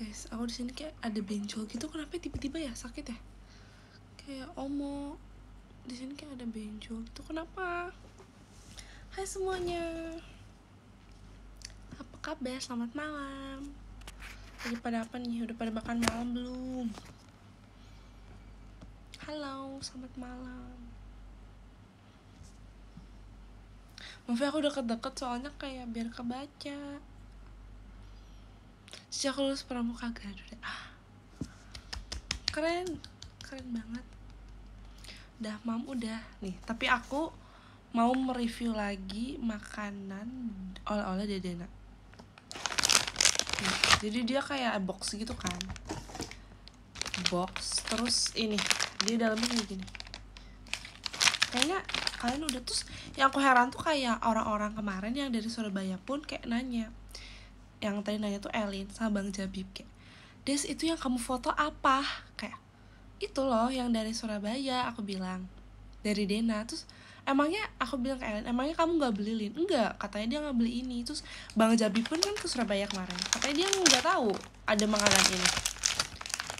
guys aku di sini kayak ada benjol gitu kenapa tiba-tiba ya? Sakit ya? Kayak omo di sini kayak ada benjol gitu kenapa? Hai semuanya. Apa kabar? Selamat malam. Lagi pada apa nih? Udah pada makan malam belum? Halo selamat malam. Maaf ya aku deket-deket soalnya kayak biar kebaca Sejak lulus pramuka Garuda ah, Keren. Keren banget. Udah mam udah. Nih tapi aku mau mereview lagi makanan oleh-oleh Dedena Nih, Jadi dia kayak box gitu kan? Box Terus ini. Dia dalamnya kayak gini. Kayaknya kalian udah terus yang aku heran tuh kayak orang-orang kemarin yang dari Surabaya pun kayak nanya yang tadi nanya tuh Elin sama Bang Jabib kayak Des itu yang kamu foto apa? Kayak itu loh yang dari Surabaya aku bilang. Dari Dena. Terus emangnya aku bilang ke Elin emangnya kamu nggak beli lin? Enggak katanya dia nggak beli ini. Terus Bang Jabib pun kan ke Surabaya kemarin katanya dia nggak tahu ada makanan ini.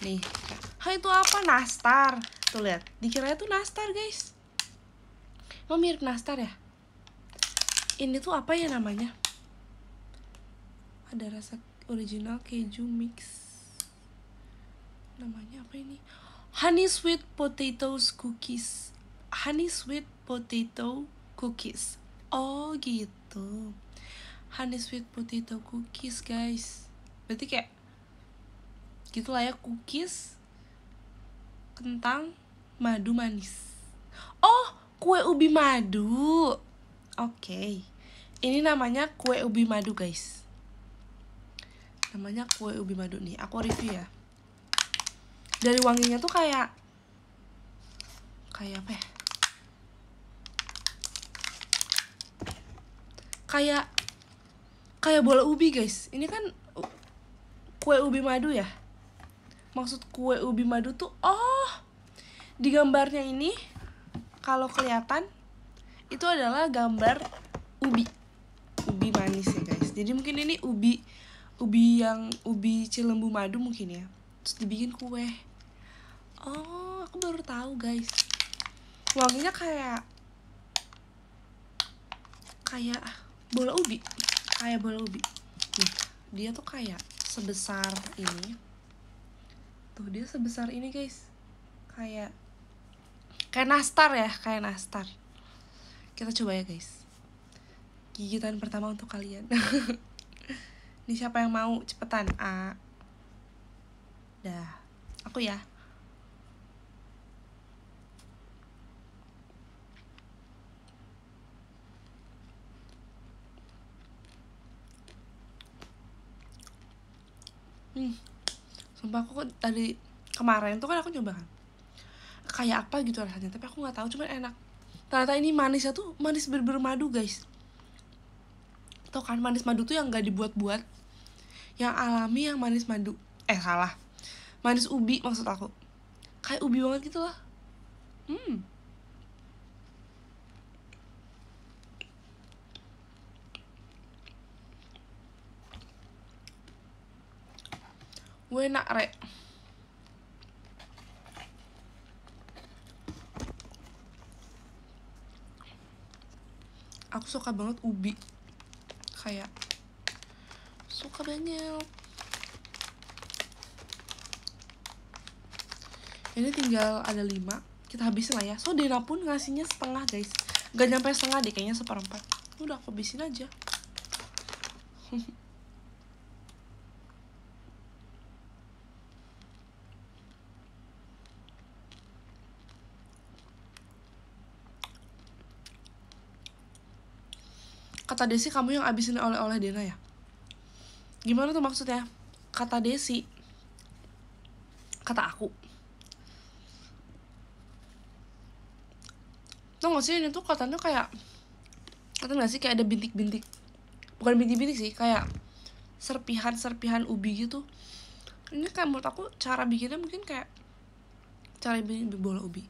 Nih Hai itu apa? Nastar. Tuh lihat dikiranya tuh nastar guys. Oh mirip nastar ya? Ini tuh apa ya namanya? Ada rasa original keju mix Namanya apa ini? Honey sweet potatoes cookies Honey sweet potato cookies Oh gitu Honey sweet potato cookies guys Berarti kayak Gitu lah ya cookies Kentang Madu manis Oh kue ubi madu. Oke. Okay. Ini namanya kue ubi madu, guys. Namanya kue ubi madu nih. Aku review ya. Dari wanginya tuh kayak kayak apa ya? Kayak kayak bola ubi, guys. Ini kan kue ubi madu ya. Maksud kue ubi madu tuh oh di gambarnya ini kalau kelihatan itu adalah gambar ubi ubi manis ya guys jadi mungkin ini ubi ubi yang ubi cilembu madu mungkin ya. Terus dibikin kue. Oh aku baru tahu guys. Wanginya kayak kayak bola ubi. Kayak bola ubi. Nih dia tuh kayak sebesar ini. Tuh dia sebesar ini guys. Kayak kayak nastar ya kayak nastar. Kita coba ya guys. Gigitan pertama untuk kalian ini siapa yang mau? Cepetan a. Dah. Aku ya. Hmm sumpah aku tadi kemarin tuh kan aku coba kan? Kayak apa gitu rasanya tapi aku nggak tahu cuman enak. Ternyata ini manisnya tuh manis ber bermadu guys. Tau kan manis madu tuh yang nggak dibuat-buat yang alami yang manis madu. Eh salah. Manis ubi maksud aku. Kayak ubi banget gitu lah. Hmm. Enak rek. Aku suka banget ubi. Kayak suka banget ini tinggal ada lima. Kita habisin lah ya. So Dena pun ngasihnya setengah guys. Gak nyampe setengah deh kayaknya seperempat. Udah aku habisin aja. Kata Desi kamu yang abisin oleh-oleh Dena ya gimana tuh maksudnya? Kata Desi. Kata aku. Tau gak sih ini tuh katanya kayak kata gak sih kayak ada bintik-bintik. Bukan bintik-bintik sih kayak serpihan-serpihan ubi gitu. Ini kayak menurut aku cara bikinnya mungkin kayak cara bikin bola ubi.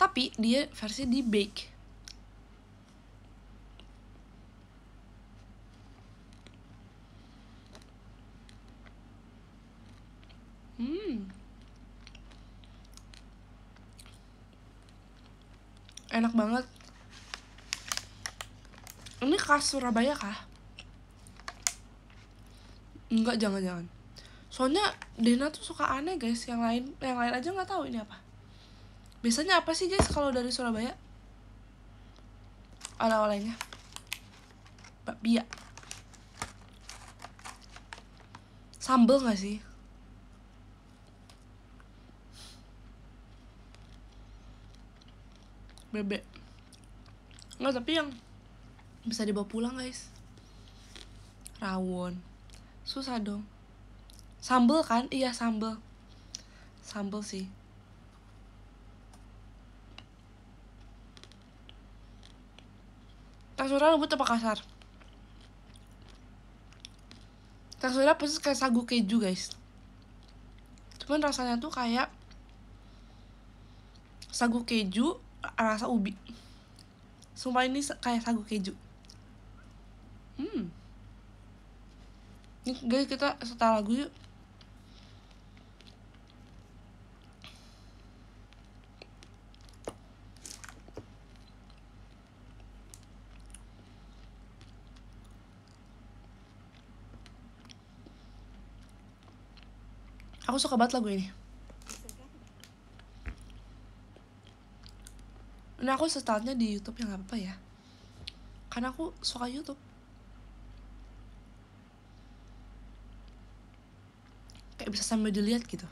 Tapi dia versi di bake Hmm. Enak banget. Ini khas Surabaya kah? Enggak, jangan-jangan. Soalnya Dena tuh suka aneh guys, yang lain yang lain aja nggak tahu ini apa. Biasanya apa sih guys kalau dari Surabaya? Oleh-olehnya. Bakpia. Sambel nggak sih? Bebek nggak tapi yang bisa dibawa pulang guys. Rawon. Susah dong. Sambel kan? Iya sambel. Sambel sih. Teksturnya lembut apa kasar? Teksturnya persis kayak sagu keju guys. Cuman rasanya tuh kayak sagu keju rasa ubi. Sumpah ini kayak sagu keju. Hmm. Ini guys kita setel lagu yuk. Aku suka banget lagu ini ini aku setelnya di YouTube ya nggak apa-apa ya. Karena aku suka YouTube. Kayak bisa sambil dilihat gitu.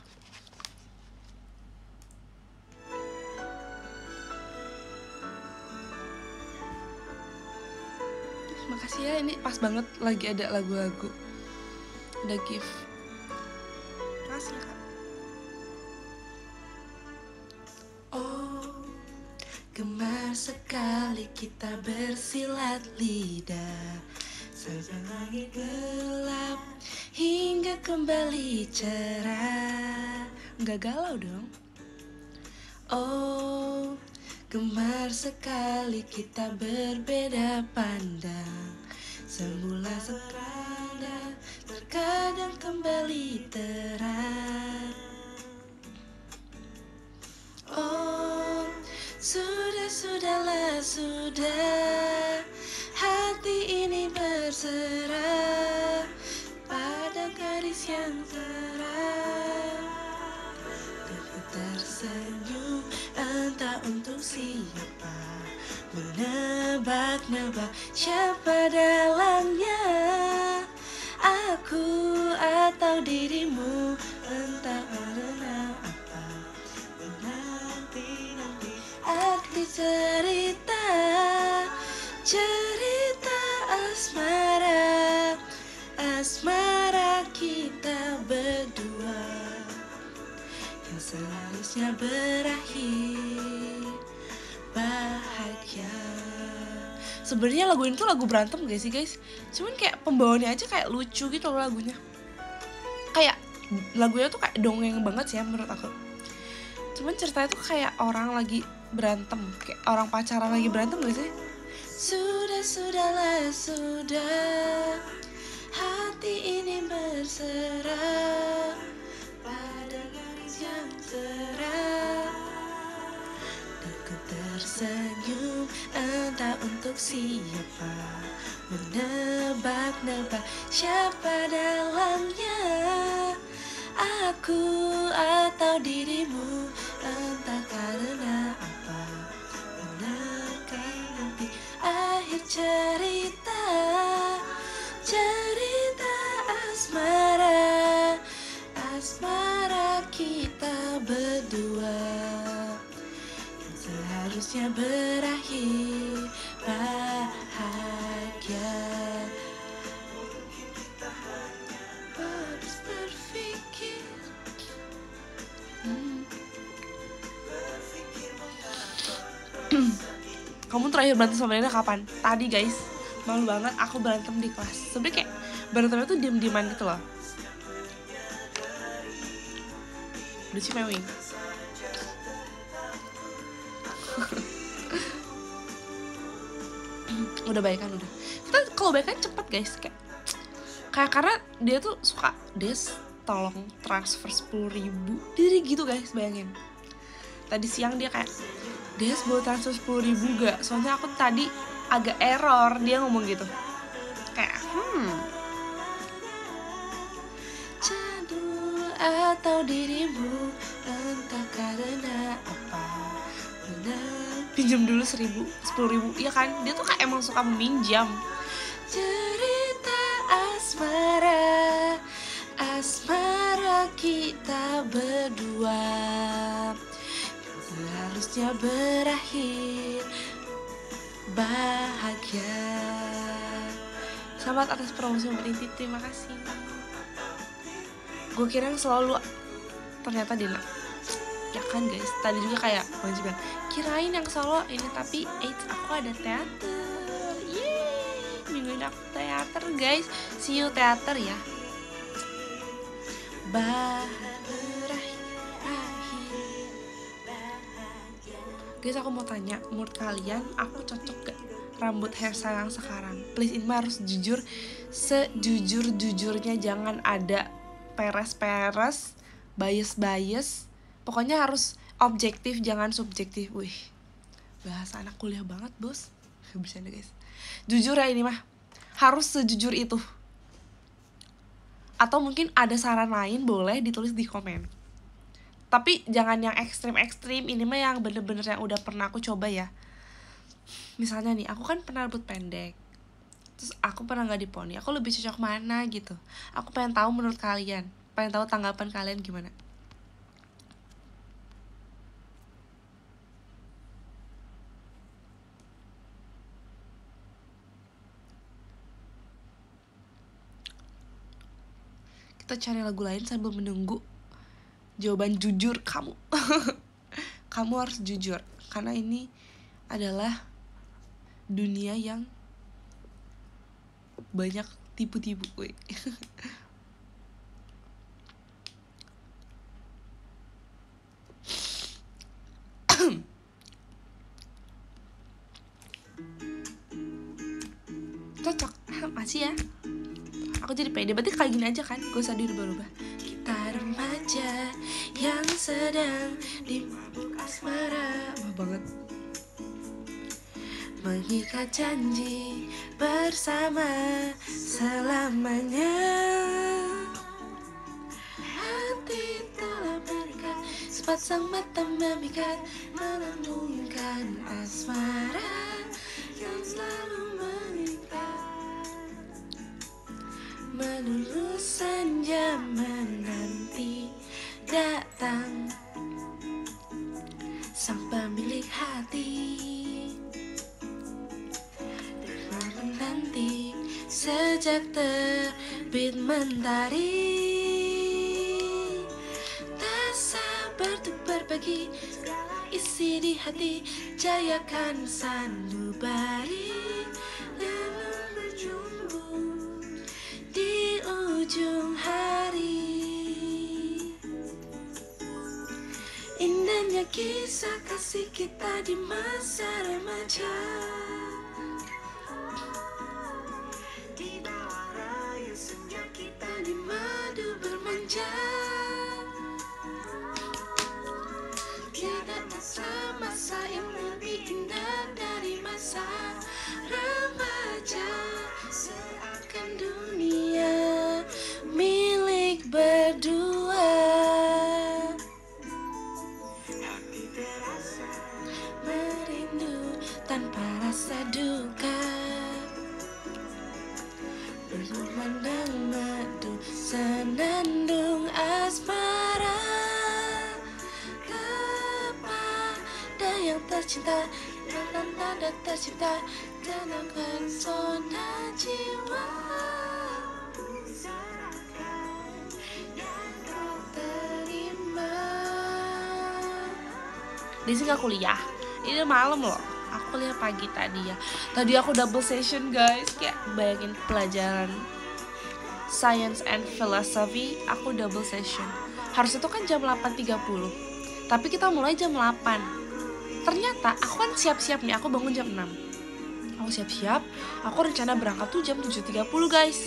Terima kasih ya ini pas banget lagi ada lagu-lagu. Ada gift sekali kita bersilat lidah sampai langit gelap hingga kembali cerah. Nggak galau dong? Oh gemar sekali kita berbeda pandang. Semula dan terkadang kembali terang. Oh sudah sudahlah sudah. Hati ini berserah pada garis yang terang. Aku tersenyum entah untuk siapa. Menebak-nebak siapa dalamnya Aku atau dirimu cerita Cerita asmara Asmara kita berdua Yang seharusnya berakhir Bahagia. Sebenarnya lagu ini tuh lagu berantem gak sih guys? Cuman kayak pembawaannya aja kayak lucu gitu loh lagunya. Kayak lagunya tuh kayak dongeng banget sih ya menurut aku. Cuman ceritanya tuh kayak orang lagi berantem. Kayak orang pacaran lagi berantem gak sih? Sudah, sudahlah, sudah. Hati ini berserah. Pada garis yang cerah Aku tersenyum entah untuk siapa. Menebak-nebak siapa dalamnya Aku atau dirimu entah karena akhir cerita Cerita asmara Asmara kita berdua Yang seharusnya berakhir bahagia kamu terakhir berantem sama Rena kapan? Tadi guys, malu banget aku berantem di kelas. Sebenernya kayak berantemnya tuh diem dieman gitu loh. Udah sih mewing. udah baik kan udah. Kita kalau baik kan cepet guys kayak kayak karena dia tuh suka dia tolong transfer sepuluh ribu diri gitu guys bayangin tadi siang dia kayak Des bawa transfer 10 ribu gak? Soalnya aku tadi agak error Dia ngomong gitu. Kayak hmm. Jadul atau dirimu Entah karena apa? Benar. Pinjam dulu seribu Sepuluh ribu. Iya kan? Dia tuh kayak emang suka meminjam. Cerita asmara Asmara kita berdua Seharusnya berakhir Bahagia. Selamat atas promosi berinti Terima kasih. Gue kira yang selalu Ternyata Dina. Ya kan guys? Tadi juga kayak Bang bilang Kirain yang solo ini Tapi eh aku ada teater. Yeay Minggu ini aku teater guys. See you teater ya Guys aku mau tanya Menurut kalian aku cocok gak rambut hairstyle yang sekarang? Please ini harus jujur. Sejujur-jujurnya jangan ada peres-peres Bias-bias. Pokoknya harus objektif jangan subjektif. Wih bahasa anak kuliah banget bos. Bisa guys. Jujur ya ini mah Harus sejujur itu. Atau mungkin ada saran lain boleh ditulis di komen tapi jangan yang ekstrim-ekstrim ini mah yang bener-bener yang udah pernah aku coba ya. Misalnya nih aku kan pernah rambut pendek. Terus aku pernah nggak diponi aku lebih cocok mana gitu. Aku pengen tahu menurut kalian pengen tahu tanggapan kalian gimana. Kita cari lagu lain sambil menunggu jawaban jujur kamu. Kamu harus jujur karena ini adalah dunia yang banyak tipu-tipu cocok. Masih ya. Aku jadi pede. Berarti kayak gini aja kan? Gue usah dirubah-rubah kita remaja yang sedang di asmara. Wah banget. Mengikat janji bersama selamanya. Hati telah berikat sepasang mata memikat melambungkan asmara yang selalu Menurut senja menanti datang. Sang pemilik hati. Menanti sejak terbit mentari. Tak sabar untuk berbagi isi di hati Jayakan sanubari kisah kasih kita di masa remaja tercinta dalam tanda tercipta dalam pesona jiwa di sini gak kuliah. Ini malam loh. Aku kuliah pagi tadi ya. Tadi aku double session guys. Kayak bayangin pelajaran science and philosophy aku double session. Harus itu kan jam 8.30 tapi kita mulai jam 8 ternyata aku kan siap-siap nih aku bangun jam 6 aku siap-siap aku rencana berangkat tuh jam 7.30 guys.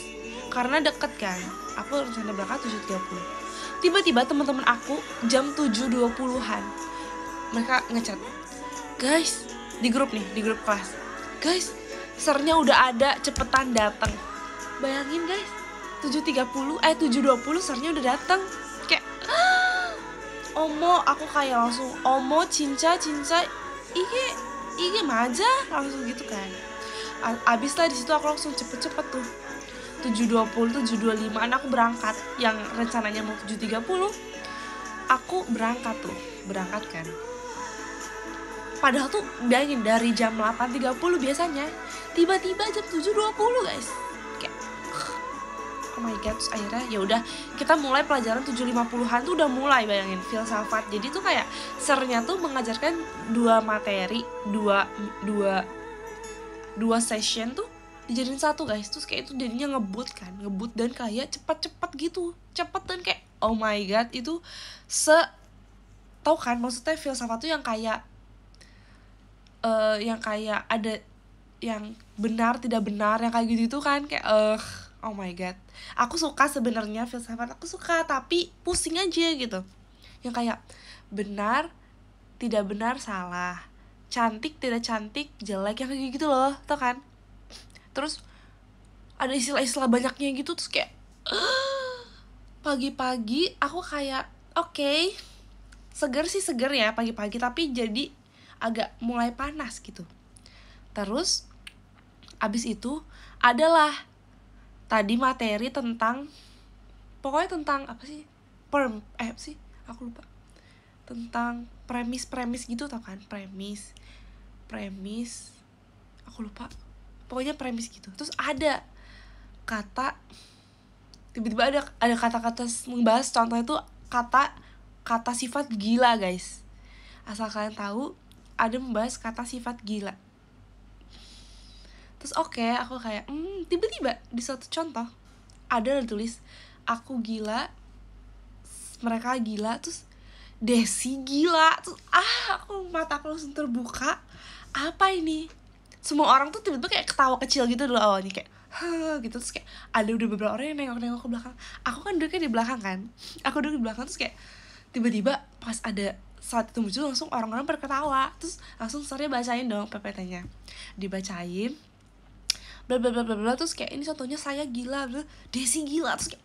Karena deket kan aku rencana berangkat 7.30 tiba-tiba teman-teman aku jam 7.20an mereka ngechat guys di grup nih di grup kelas. Guys sernya udah ada cepetan datang bayangin guys 7.30 eh 7.20 sernya udah datang kayak omo aku kayak langsung omo cinca cinca. Ige ige maja langsung gitu kan. Abis lah di situ aku langsung cepet-cepet tuh. 7.20 7.25 aku berangkat. Yang rencananya mau 7.30 aku berangkat tuh berangkat kan. Padahal tuh bayangin dari jam 8.30 biasanya tiba-tiba jam 7.20 guys oh my god terus akhirnya ya udah kita mulai pelajaran 7.50an tuh udah mulai bayangin filsafat. Jadi tuh kayak sernya tuh mengajarkan dua materi dua dua dua session tuh dijadiin satu guys. Terus kayak itu jadinya ngebut kan ngebut dan kayak cepet-cepet gitu cepet dan kayak oh my god itu se tau kan maksudnya filsafat tuh yang kayak uh, yang kayak ada yang benar tidak benar yang kayak gitu itu kan kayak uh, oh my god. Aku suka sebenarnya filsafat aku suka tapi pusing aja gitu. Yang kayak benar tidak benar salah. Cantik tidak cantik jelek yang kayak gitu loh tau kan? Terus ada istilah-istilah banyaknya gitu terus kayak pagi-pagi aku kayak oke okay, seger sih seger ya pagi-pagi tapi jadi agak mulai panas gitu. Terus abis itu adalah tadi materi tentang pokoknya tentang apa sih? Perm eh apa sih? Aku lupa. Tentang premis-premis gitu tau kan? Premis premis aku lupa. Pokoknya premis gitu. Terus ada kata tiba-tiba ada ada kata-kata membahas contohnya itu kata kata sifat gila guys. Asal kalian tahu ada membahas kata sifat gila terus oke okay, aku kayak hmm tiba-tiba di suatu contoh ada tulis aku gila mereka gila terus Desi gila terus ah aku mata aku langsung terbuka. Apa ini? Semua orang tuh tiba-tiba kayak ketawa kecil gitu dulu awalnya kayak gitu. Terus kayak ada udah beberapa orang yang nengok-nengok ke belakang. Aku kan duduknya di belakang kan? Aku duduk di belakang terus kayak tiba-tiba pas ada saat itu muncul langsung orang-orang berketawa terus langsung sorry bacain dong PPT-nya. Dibacain bla bla bla bla bla terus kayak ini contohnya saya gila bla, Desi gila terus kayak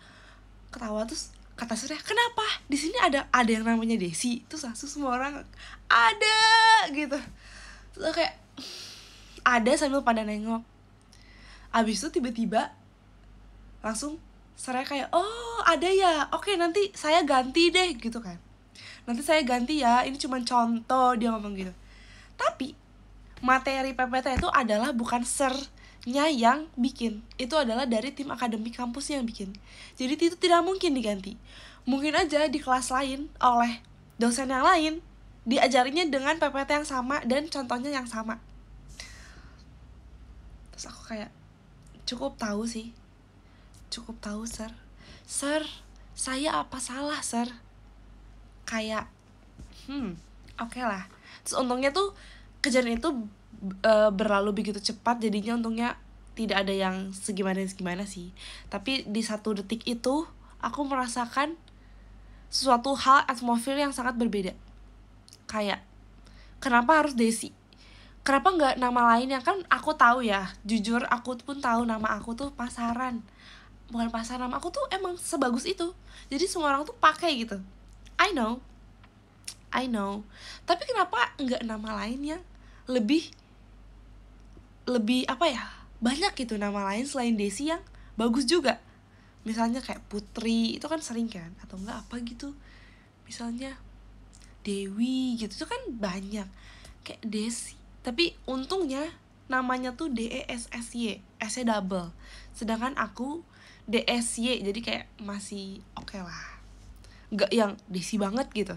ketawa terus kata Surya kenapa? Di sini ada ada yang namanya Desi. Terus langsung semua orang ada gitu. Terus kayak ada sambil pada nengok. Abis itu tiba-tiba langsung saya kayak oh ada ya? Oke nanti saya ganti deh gitu kan. Nanti saya ganti ya ini cuma contoh dia ngomong gitu. Tapi materi PPT itu adalah bukan sernya yang bikin. Itu adalah dari tim akademik kampus yang bikin. Jadi itu tidak mungkin diganti. Mungkin aja di kelas lain oleh dosen yang lain diajarinya dengan PPT yang sama dan contohnya yang sama. Terus aku kayak cukup tahu sih. Cukup tahu sir. Sir saya apa salah sir? Kayak hmm oke okay lah. Terus untungnya tuh kejadian itu e, berlalu begitu cepat jadinya untungnya tidak ada yang segimana segimana sih. Tapi di satu detik itu aku merasakan sesuatu hal atmosfer yang sangat berbeda. Kayak kenapa harus Desi? Kenapa nggak nama lain yang kan aku tahu ya jujur aku pun tahu nama aku tuh pasaran. Bukan pasaran nama aku tuh emang sebagus itu. Jadi semua orang tuh pakai gitu. I know. I know. Tapi kenapa nggak nama lain yang lebih lebih apa ya banyak gitu nama lain selain Desi yang bagus juga. Misalnya kayak Putri itu kan sering kan? Atau enggak apa gitu. Misalnya Dewi gitu itu kan banyak. Kayak Desi tapi untungnya namanya tuh D E S S Y S E double. Sedangkan aku D S Y jadi kayak masih oke okay lah. Nggak yang desi banget gitu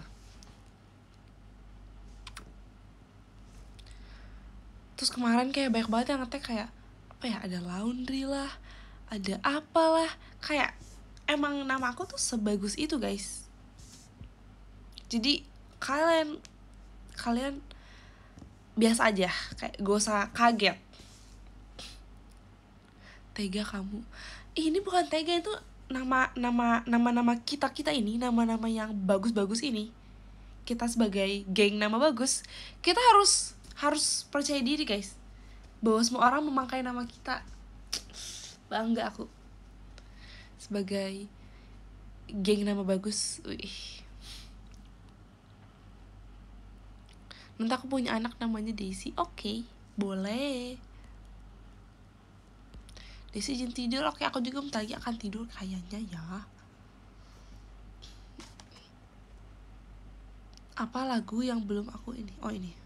terus kemarin kayak banyak banget yang ngetek kayak apa ya ada laundry lah ada apalah kayak emang nama aku tuh sebagus itu guys. Jadi kalian kalian biasa aja kayak gak usah kaget. Tega kamu. Ini bukan tega itu nama nama nama nama kita kita ini nama nama yang bagus bagus ini kita sebagai geng nama bagus kita harus harus percaya diri guys. Bahwa semua orang memakai nama kita. Bangga aku. Sebagai geng nama bagus. Wih. Nanti aku punya anak namanya Daisy. Oke okay, boleh. Daisy izin tidur. Oke aku juga bentar lagi akan tidur kayaknya ya. Apa lagu yang belum aku ini? Oh ini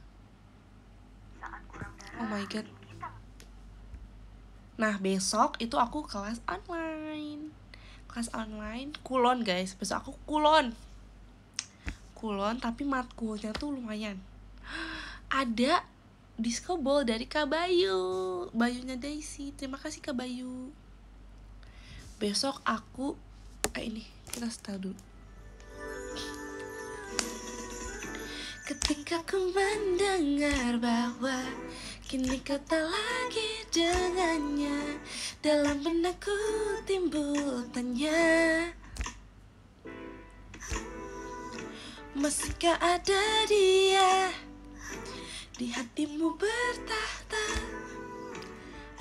oh my god. Nah besok itu aku kelas online. Kelas online kulon guys. Besok aku kulon. Kulon tapi matkulnya tuh lumayan. Ada disco ball dari Kak Bayu. Bayunya Daisy. Terima kasih Kak Bayu. Besok aku eh ini kita setel dulu. Ketika ku mendengar bahwa Kini kau lagi dengannya Dalam benakku timbul tanya Masihkah ada dia di hatimu bertahta?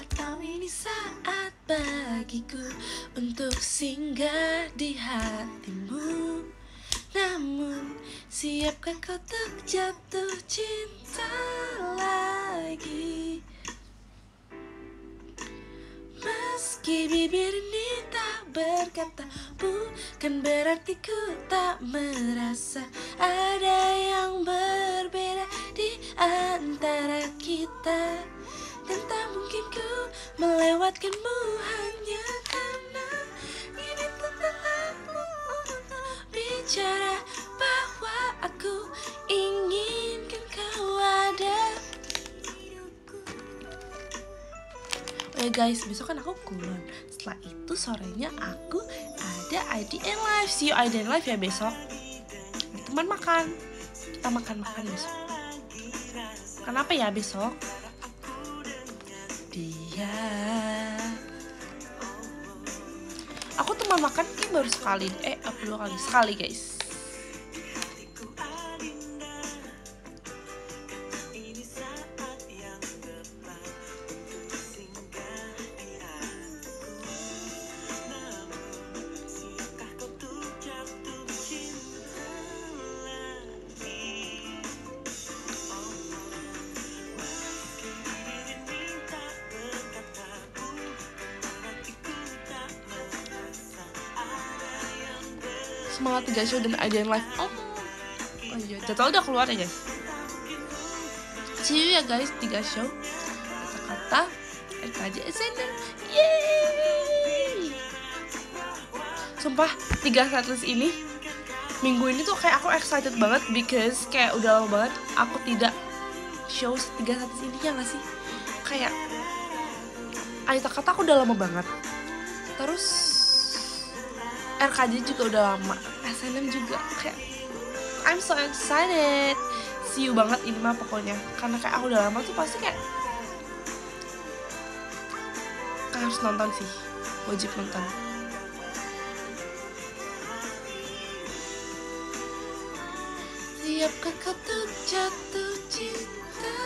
Atau ini saat bagiku Untuk singgah di hatimu Namun siapkan kau untuk jatuh cinta lagi. Meski bibir ini tak berkata Bukan berarti ku tak merasa Ada yang berbeda di antara kita. Dan tak mungkin ku melewatkanmu hanya karena Ini tentang bicara bahwa aku inginkan kau ada Oh ya guys, besok kan aku kulon. Setelah itu sorenya aku ada IDN Live. See you IDN Live ya besok. Teman makan. Kita makan-makan besok. Kenapa ya besok? Dia Aku teman makan kayak baru sekali Eh, dua kali? Sekali guys tiga show dan idea live. Oh. Oh iya udah keluar ya guys? See you ya guys tiga show. Kata-kata RKJ SNM yeay! Sumpah tiga setlist ini minggu ini tuh kayak aku excited banget because kayak udah lama banget aku tidak show tiga setlist ini ya gak sih? Kayak Aita kata aku udah lama banget. Terus RKJ juga udah lama SNM juga kayak I'm so excited see you banget ini mah pokoknya karena kayak aku udah lama tuh pasti kayak harus nonton sih wajib nonton Siapkah kau tuh jatuh cinta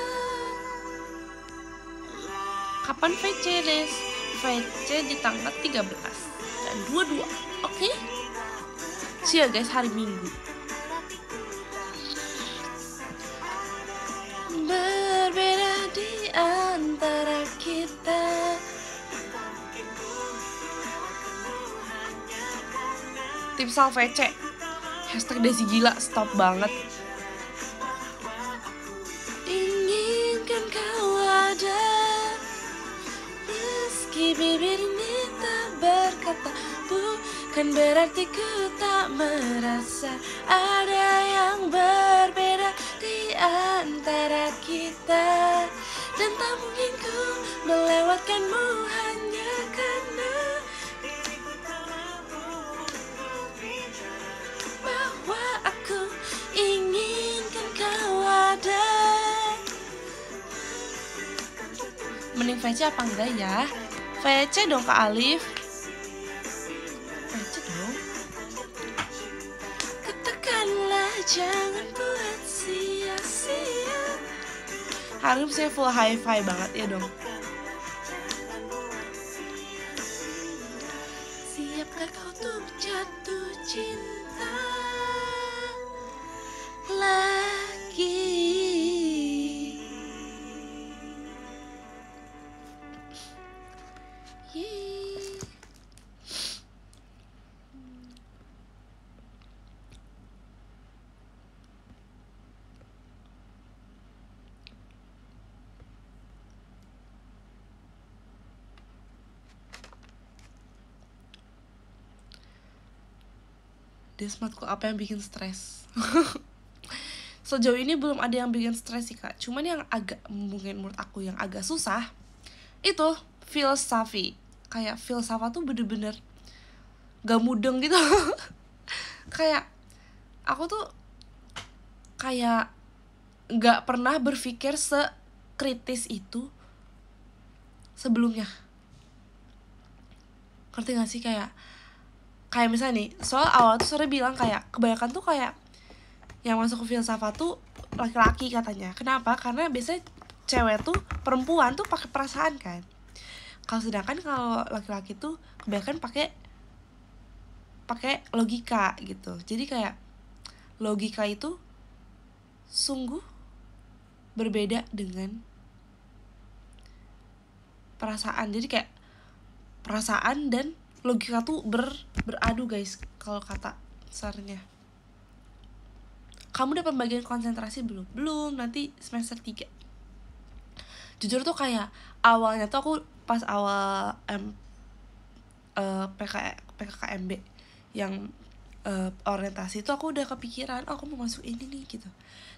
Kapan VC Des? VC di tanggal 13 dan 22 Oke? Okay? See ya guys hari Minggu. Berbeda di antara kita. Tips VC Hashtag Desi gila Stop banget merasa Ada yang berbeda di antara kita. Dan tak mungkin ku melewatkanmu hanya karena Bahwa aku inginkan kau ada. Mending VC apa enggak ya? VC dong Kak Alif jangan buat sia-sia. Harusnya full hi-fi banget ya dong Desmatku apa yang bikin stres? Sejauh ini belum ada yang bikin stres sih kak. Cuman yang agak mungkin menurut aku yang agak susah Itu filsafi. Kayak filsafat tuh bener-bener Gak mudeng gitu. Kayak Aku tuh Kayak Gak pernah berpikir sekritis itu Sebelumnya. Ngerti gak sih? Kayak kayak misalnya nih soal awal tuh sore bilang kayak kebanyakan tuh kayak yang masuk ke filsafat tuh laki-laki katanya. Kenapa? Karena biasanya cewek tuh perempuan tuh pakai perasaan kan. Kalau sedangkan kalau laki-laki tuh kebanyakan pakai pakai logika gitu. Jadi kayak logika itu sungguh berbeda dengan perasaan. Jadi kayak perasaan dan logika tuh ber beradu guys kalau kata sarnya. Kamu udah pembagian konsentrasi belum? Belum nanti semester 3 jujur tuh kayak awalnya tuh aku pas awal M uh, PK, PKKMB yang uh, orientasi itu aku udah kepikiran oh aku mau masuk ini nih gitu.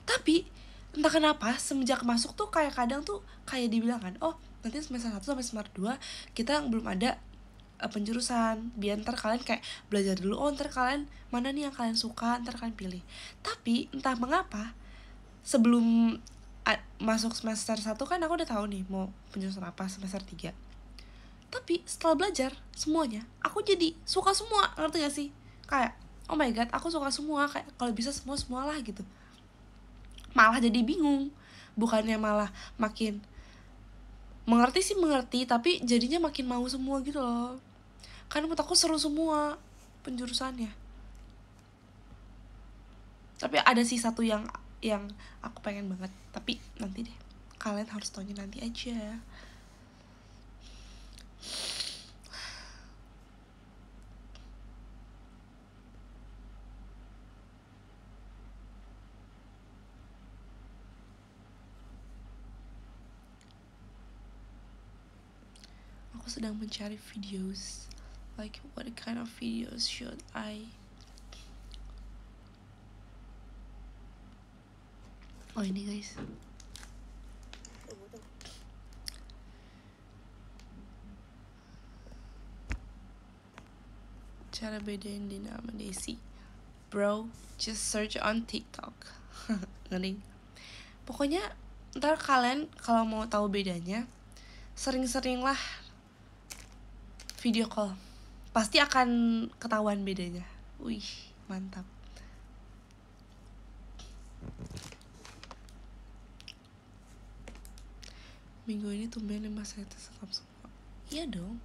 Tapi entah kenapa semenjak masuk tuh kayak kadang tuh kayak dibilang kan oh nanti semester 1 sampai semester 2 kita belum ada penjurusan. Biar ntar kalian kayak belajar dulu oh ntar kalian mana nih yang kalian suka ntar kalian pilih. Tapi entah mengapa sebelum masuk semester 1 kan aku udah tahu nih mau penjurusan apa semester 3 tapi setelah belajar semuanya aku jadi suka semua ngerti gak sih? Kayak oh my god aku suka semua kayak kalau bisa semua semualah gitu. Malah jadi bingung. Bukannya malah makin mengerti sih mengerti tapi jadinya makin mau semua gitu loh. Karena menurut aku seru semua penjurusannya. Tapi ada sih satu yang yang aku pengen banget. Tapi nanti deh kalian harus tanya nanti aja aku sedang mencari videos. Like what kind of videos should I oh ini guys. Cara bedain Dina sama Desi. Bro just search on TikTok. Ngeri. Pokoknya ntar kalian kalau mau tahu bedanya sering-sering lah video call. Pasti akan ketahuan bedanya. Wih mantap. Minggu ini tumben mas saya tersekap semua. Iya dong.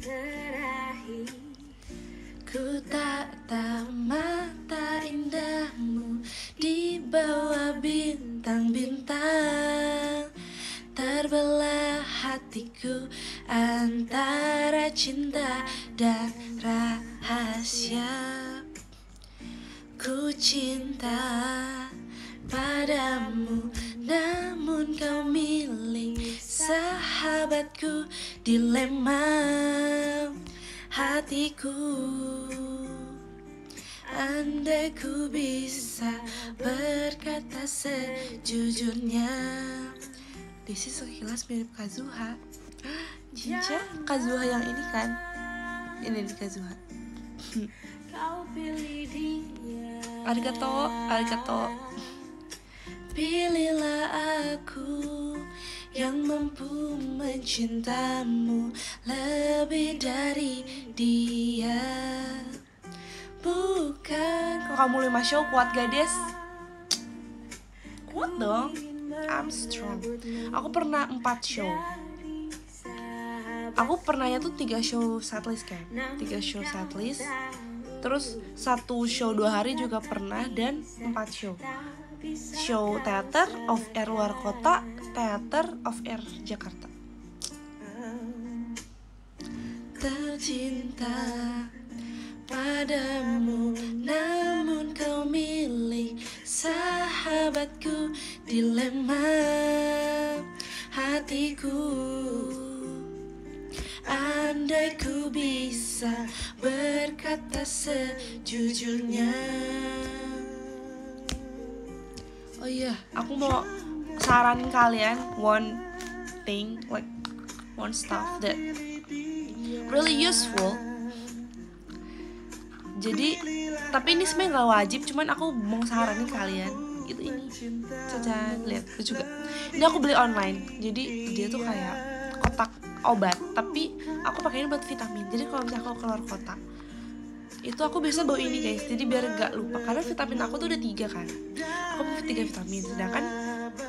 Terakhir ku tak tahu mata indahmu di bawah bintang-bintang Terbelah hatiku antara cinta dan rahasia. Ku cinta padamu Namun kau milik sahabatku Dilema. Hatiku Andai ku bisa berkata sejujurnya Desi sekilas mirip Kazuha. Jinja Kazuha yang ini kan? Ini nih Kazuha. Arigato Arigato. Pilihlah aku yang mampu mencintamu lebih dari dia. Bukan kalau kamu lima show kuat gak des kuat dong I'm strong aku pernah empat show. Aku pernahnya tuh tiga show setlist kan tiga show setlist terus satu show dua hari juga pernah dan empat show. Show teater of air luar kota teater of air Jakarta. Tercinta padamu namun kau milik sahabatku dilema hatiku. Andai ku bisa berkata sejujurnya. Oh iya, aku mau saranin kalian one thing like one stuff that really useful jadi tapi ini sebenarnya nggak wajib cuman aku mau saranin kalian itu ini. Caca lihat itu juga ini aku beli online jadi dia tuh kayak kotak obat tapi aku pakainya buat vitamin. Jadi kalau misalnya aku keluar kota itu aku biasa bawa ini guys jadi biar gak lupa. Karena vitamin aku tuh udah tiga kan. Aku punya tiga vitamin sedangkan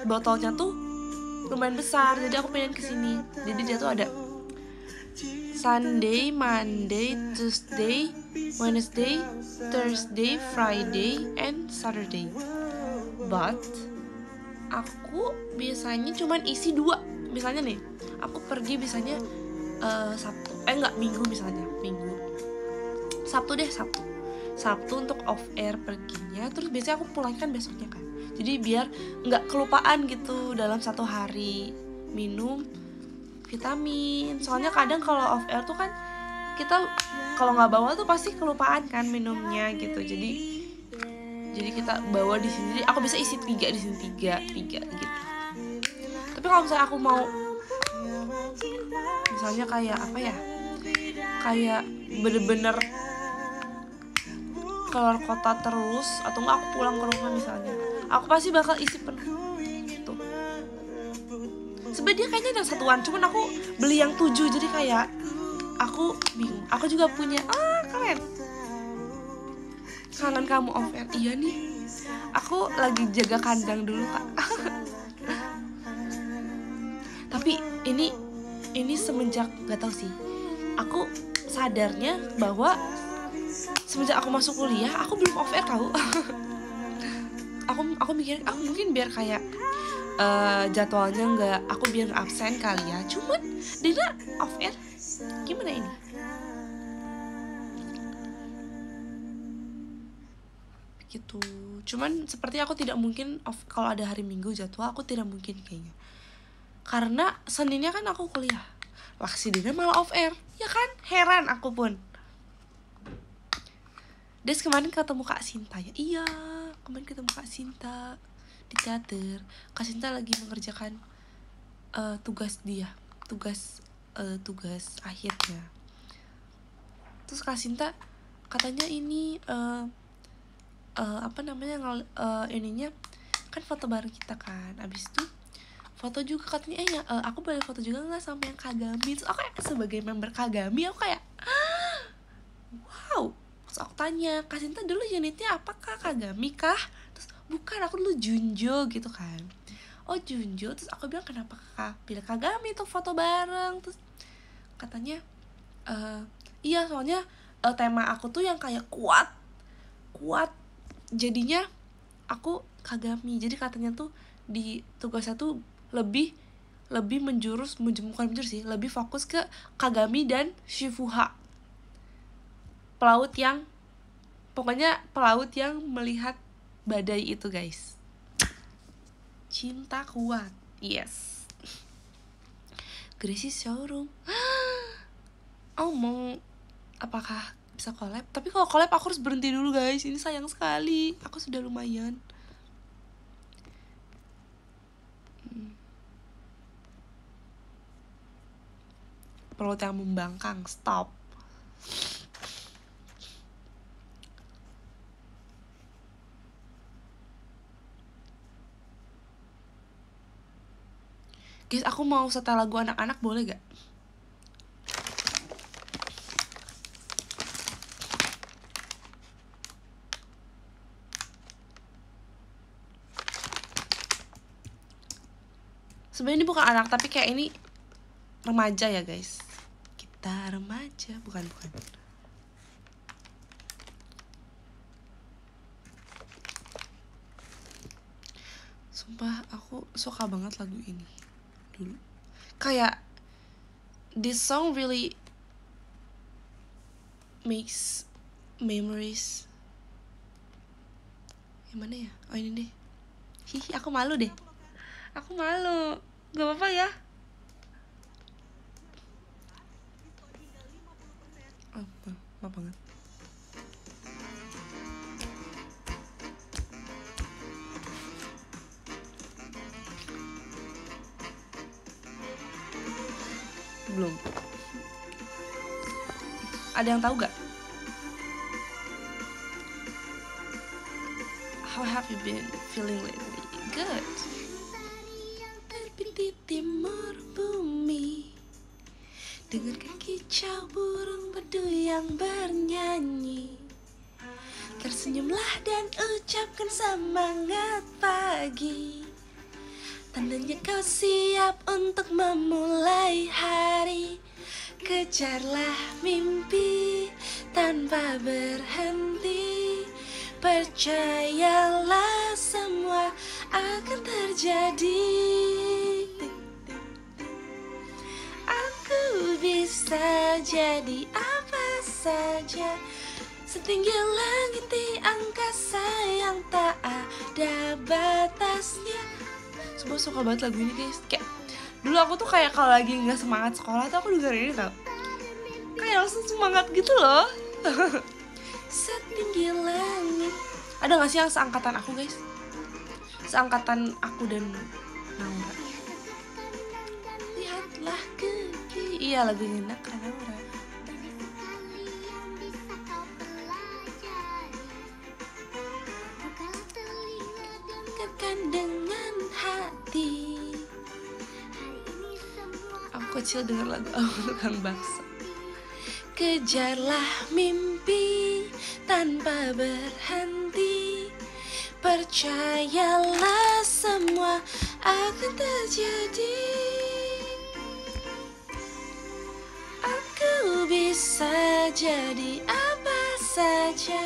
botolnya tuh lumayan besar jadi aku pengen ke sini jadi dia tuh ada Sunday, Monday, Tuesday, Wednesday, Thursday, Friday, and Saturday. But aku biasanya cuman isi dua. Misalnya nih, aku pergi biasanya uh, Sabtu. Eh enggak, Minggu misalnya, Minggu. Sabtu deh, Sabtu. Sabtu untuk off air perginya, terus biasanya aku pulang kan besoknya kan. Jadi biar nggak kelupaan gitu dalam satu hari minum vitamin. Soalnya kadang kalau off air tuh kan kita kalau nggak bawa tuh pasti kelupaan kan minumnya gitu. Jadi jadi kita bawa di sini. Aku bisa isi tiga di sini tiga tiga gitu. Tapi kalau misalnya aku mau misalnya kayak apa ya? Kayak bener-bener keluar kota terus atau nggak aku pulang ke rumah misalnya aku pasti bakal isi penuh sebenarnya kayaknya ada satuan cuman aku beli yang tujuh jadi kayak aku bingung. Aku juga punya ah keren. Kangen kamu off air. Iya nih. Aku lagi jaga kandang dulu kak. Tapi ini ini semenjak gak tau sih. Aku sadarnya bahwa semenjak aku masuk kuliah aku belum off air tau aku aku mikir aku mungkin biar kayak uh, jadwalnya nggak aku biar absen kali ya. Cuman Dina off air. Gimana ini? Gitu. Cuman seperti aku tidak mungkin off kalau ada hari minggu jadwal aku tidak mungkin kayaknya. Karena seninnya kan aku kuliah. Lah si Dina malah off air. Ya kan? Heran aku pun. Des kemarin ketemu Kak Sinta ya? Iya kemarin ketemu Kak Sinta di teater Kak Sinta lagi mengerjakan uh, tugas dia tugas uh, tugas akhirnya. Terus Kak Sinta katanya ini uh, uh, apa namanya uh, ininya kan foto bareng kita kan. Abis itu foto juga katanya eh ya uh, aku boleh foto juga nggak sama yang Kagami terus aku kayak sebagai member Kagami aku kayak wow. Terus aku tanya Kasinta dulu unitnya apakah Kagami kah bukan aku dulu Junjo gitu kan. Oh Junjo? Terus aku bilang kenapa kakak pilih Kagami tuh foto bareng? Terus katanya uh, iya soalnya uh, tema aku tuh yang kayak kuat kuat. Jadinya aku Kagami. Jadi katanya tuh di tugasnya tuh lebih lebih menjurus bukan menjurus sih lebih fokus ke Kagami dan Shifuha. Pelaut yang pokoknya pelaut yang melihat badai itu guys. Cinta kuat. Yes. Gracie showroom. Oh mau apakah bisa collab? Tapi kalau collab aku harus berhenti dulu guys. Ini sayang sekali. Aku sudah lumayan. Hmm. perut yang membangkang. Stop guys aku mau setel lagu anak-anak boleh gak? Sebenarnya ini bukan anak tapi kayak ini remaja ya guys. Kita remaja. Bukan bukan. Sumpah aku suka banget lagu ini kayak this song really makes memories. Yang mana ya? Oh ini deh. Hihi aku malu deh. Aku malu. Gak apa-apa ya. Apa? Apa banget belum. Ada yang tahu gak how have you been feeling lately? Good. Terbit timur bumi dengan kicau burung bedu yang bernyanyi. Tersenyumlah dan ucapkan semangat pagi Tandanya kau siap untuk memulai hari. Kejarlah mimpi tanpa berhenti. Percayalah semua akan terjadi. Aku bisa jadi apa saja. Setinggi langit di angkasa yang tak ada batasnya Sumpah suka banget lagu ini guys. Kayak Dulu aku tuh kayak kalau lagi nggak semangat sekolah tuh aku dengerin ini tau Kayak langsung semangat gitu loh. Setinggi langit. Ada gak sih yang seangkatan aku guys? Seangkatan aku dan Naura. Lihatlah ke Iya lagu ini. Enak kan Naura hati. Aku kecil denger lagu aku tukang bakso. Kejarlah mimpi tanpa berhenti. Percayalah semua akan terjadi. Aku bisa jadi apa saja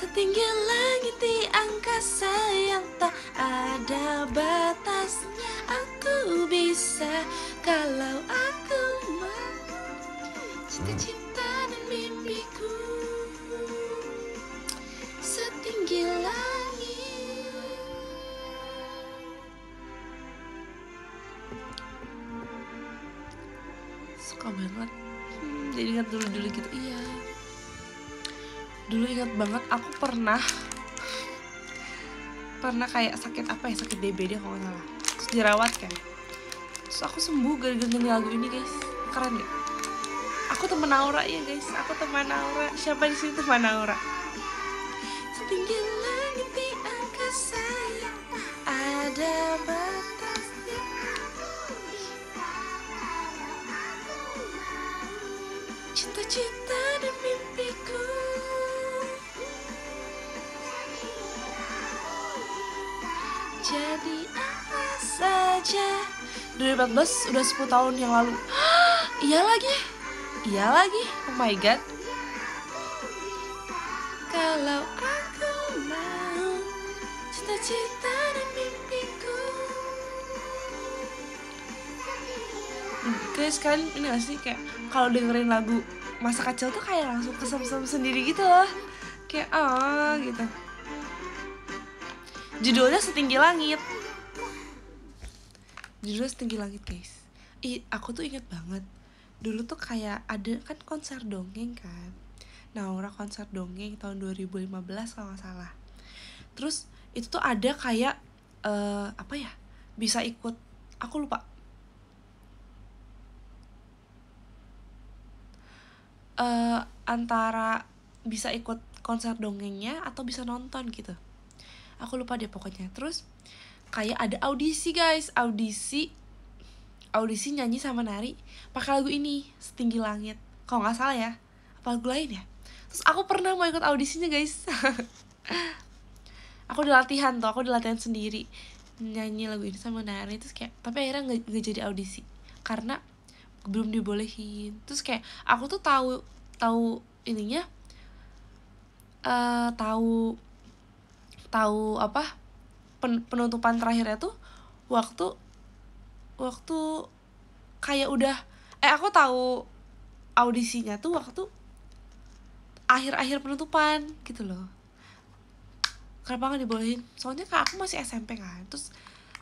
Setinggi langit di angkasa yang tak ada batasnya Aku bisa kalau aku mau Cita-cita dan mimpiku Setinggi langit. Suka banget. Hmm, Jadi ingat dulu-dulu gitu. Iya dulu ingat banget aku pernah pernah kayak sakit apa ya sakit DBD kalau nggak salah. Terus dirawat kan. Terus aku sembuh gara-gara nyanyi lagu ini guys. Keren gak aku teman Aura ya guys. Aku teman Aura. Siapa di sini teman Aura? Setinggi langit di angkasa ada batasnya jadi apa saja? 2014 udah 10 tahun yang lalu. Iya lagi. Iya lagi. Oh my god. Kalau aku mau cita-cita dan mimpiku. Guys kalian ini gak sih? Kayak kalau dengerin lagu masa kecil tuh kayak langsung kesem-sem sendiri gitu loh. Kayak ah gitu judulnya setinggi langit. Judulnya setinggi langit guys. Ih, aku tuh inget banget. Dulu tuh kayak ada kan konser dongeng kan? Naura konser dongeng tahun 2015 kalau nggak salah. Terus itu tuh ada kayak uh, apa ya? Bisa ikut aku lupa. Uh, antara bisa ikut konser dongengnya atau bisa nonton gitu aku lupa deh pokoknya. Terus kayak ada audisi guys. Audisi audisi nyanyi sama nari pakai lagu ini setinggi langit. Kalau nggak salah ya apa lagu lain ya? Terus aku pernah mau ikut audisinya guys. Aku udah latihan tuh aku udah latihan sendiri nyanyi lagu ini sama Nari. Terus kayak tapi akhirnya nggak jadi audisi karena belum dibolehin. Terus kayak aku tuh tahu tahu ininya eh tahu tahu apa pen- penutupan terakhirnya tuh waktu waktu kayak udah eh aku tahu audisinya tuh waktu akhir-akhir penutupan gitu loh. Kenapa nggak dibolehin? Soalnya kak aku masih SMP kan terus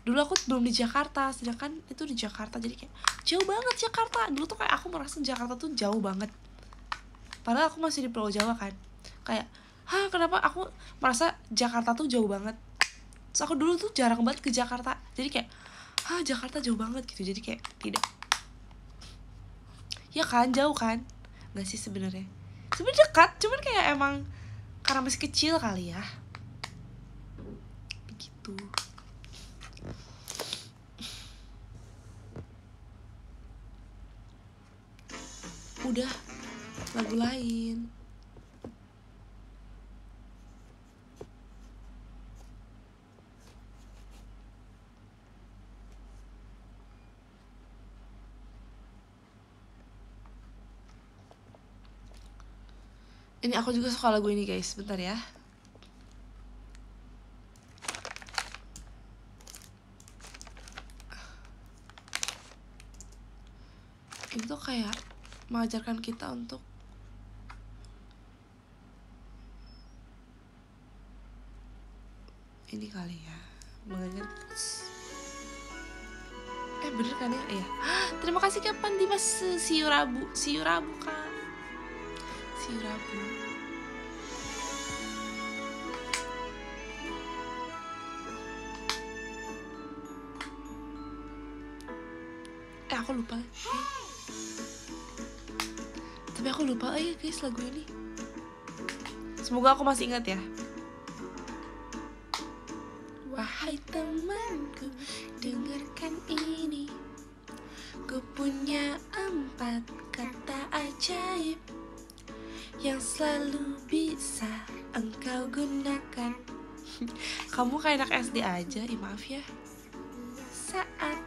dulu aku belum di Jakarta sedangkan itu di Jakarta jadi kayak jauh banget Jakarta. Dulu tuh kayak aku merasa Jakarta tuh jauh banget. Padahal aku masih di Pulau Jawa kan. Kayak hah kenapa? Aku merasa Jakarta tuh jauh banget. Terus aku dulu tuh jarang banget ke Jakarta. Jadi kayak hah Jakarta jauh banget gitu. Jadi kayak tidak. Ya kan jauh kan? Nggak sih sebenarnya? Sebenarnya dekat cuman kayak emang karena masih kecil kali ya. Begitu. Udah lagu lain ini aku juga suka lagu ini guys. Bentar ya. Ini tuh kayak mengajarkan kita untuk ini kali ya. Mengajar. Eh bener kan ya? Iya. Terima kasih kapan Dimas siu rabu. Siu rabu kan eh aku lupa. Eh. tapi aku lupa aja guys lagu ini. Semoga aku masih ingat ya. Wahai temanku dengarkan ini. Ku punya empat kata ajaib yang selalu bisa engkau gunakan. Kamu kayak anak SD aja ih maaf ya. Saat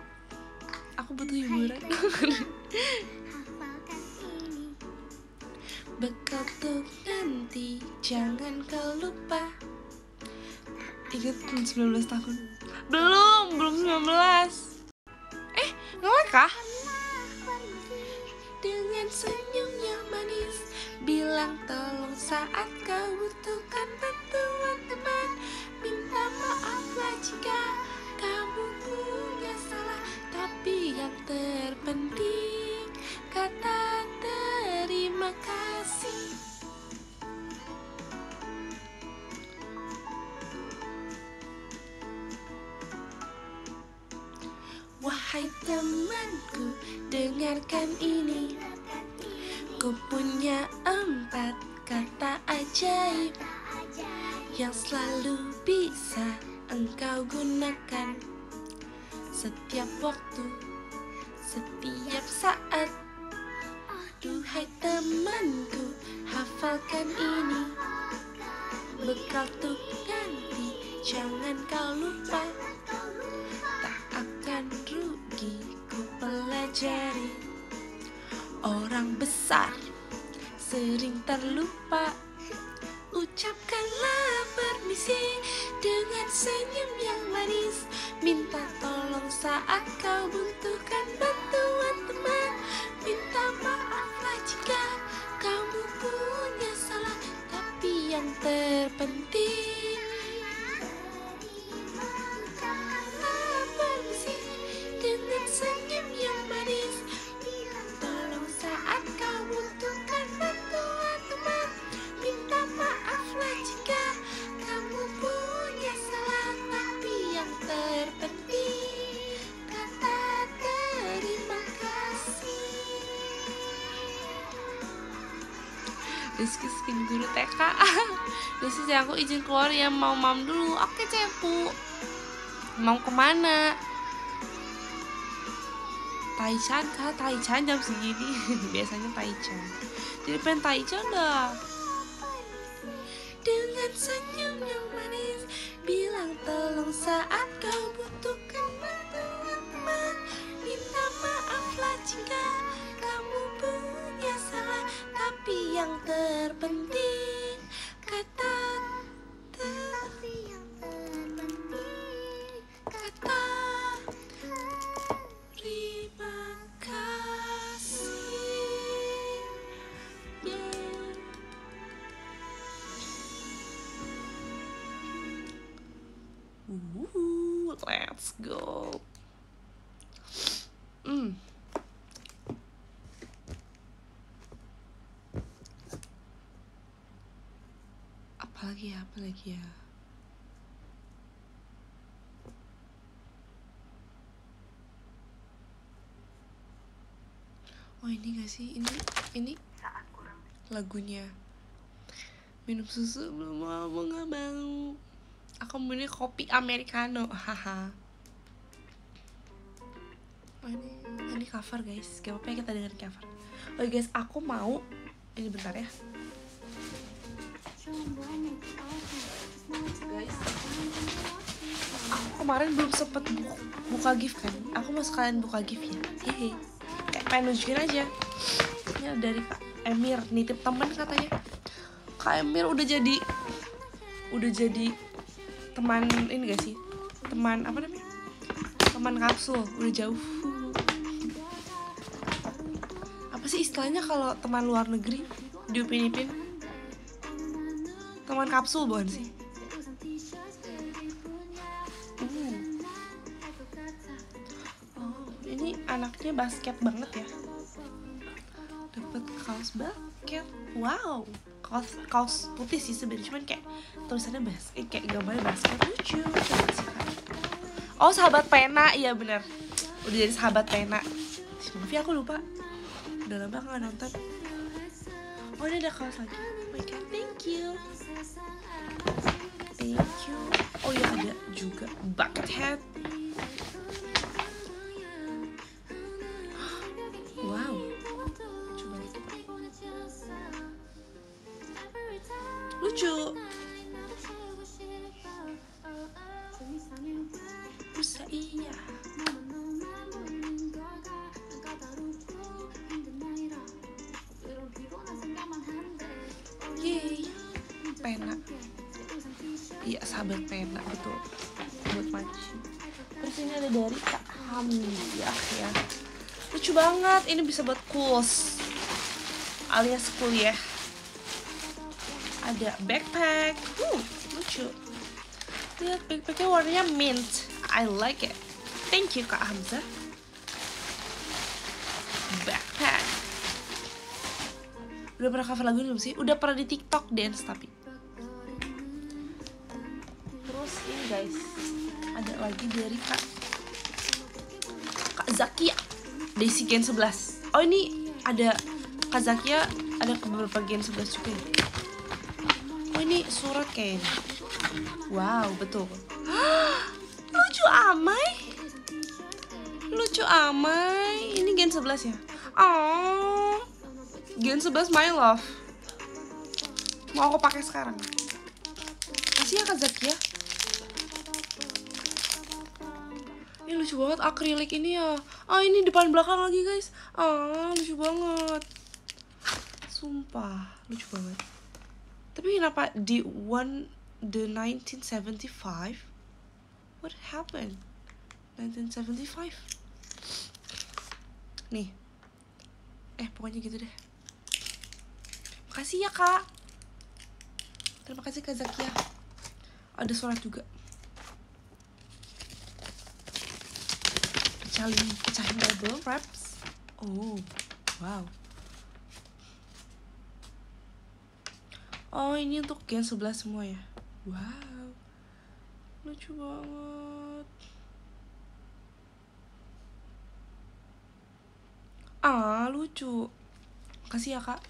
aku butuh hiburan. Bekal tuh nanti? Jangan kau lupa. Ingat 19 tahun? Belum, belum 19 Eh, ngelek kah? Dengan senyum Bilang tolong saat kau butuhkan bantuan teman. Minta maaflah jika kamu punya salah Tapi yang terpenting Kata terima kasih. Wahai temanku, dengarkan ini Ku punya empat kata ajaib Yang selalu bisa engkau gunakan. Setiap waktu, setiap saat Duhai temanku, hafalkan ini. Bekal tuh nanti, jangan kau lupa. Tak akan rugi ku pelajari Orang besar sering terlupa. Ucapkanlah permisi dengan senyum yang manis. Minta tolong saat kau butuhkan bantuan teman. Minta maaflah jika kamu punya salah Tapi yang terpenting Rizky skin guru TK Rizky sayang aku izin keluar ya mau mam dulu. Oke cepu. Mau ke mana? Taichan kah? Taichan jam segini. Biasanya Taichan. Jadi pengen Taichan dah. Dengan senyum yang manis Bila bilang tolong saat kau butuhkan let's go. Hmm. Apalagi ya, apalagi ya. Oh ini gak sih? Ini ini lagunya minum susu belum mau mau nggak mau aku minum kopi americano haha cover guys. Gak apa-apa kita dengan cover. Oh guys aku mau ini bentar ya. Guys. Aku kemarin belum sempet bu- buka gift kan? Aku mau sekalian buka gift ya. Hehe. Kayak pengen nunjukin aja. Ini dari kak Emir nitip temen katanya. Kak Emir udah jadi udah jadi teman ini gak sih? Teman apa namanya? Teman kapsul udah jauh istilahnya kalau teman luar negeri di Upin Ipin teman kapsul bukan sih? Uh. Oh, ini anaknya basket banget ya? Dapat kaos basket. Wow kaos kaos putih sih sebenarnya cuman kayak tulisannya basket kayak gambarnya basket. Lucu oh sahabat pena. Iya bener. Udah jadi sahabat pena. Maaf ya aku lupa udah lama nggak nonton. Oh ini ada kaos lagi. Oh my god thank you. Thank you. Oh ya ada juga bucket hat banget. Ini bisa buat kurs Alias kuliah. Ada backpack. Uh, Lucu. Lihat backpacknya warnanya mint. I like it. Thank you Kak Hamzah. Backpack. Udah pernah cover lagu ini belum sih? Udah pernah di TikTok dance tapi Gen 11 Oh ini ada Kak Zakia ada beberapa Gen 11 juga ya? Oh ini surat kayaknya. Wow betul. Lucu amai. Lucu amai. Ini Gen 11 ya? Oh. Gen 11 my love. Mau aku pakai sekarang? Kasih ya Kak lucu banget akrilik ini ya. Ah ini depan belakang lagi guys. Ah lucu banget. Sumpah lucu banget. Tapi kenapa di one The 1975 What happened? 1975 Nih. Eh pokoknya gitu deh. Makasih ya kak. Terima kasih kak Zakia. Ada surat juga Pecahin, pecahin bubble wraps Oh, wow. Oh ini untuk gen 11 semua ya? Wow. Lucu banget. Ah lucu. Makasih ya kak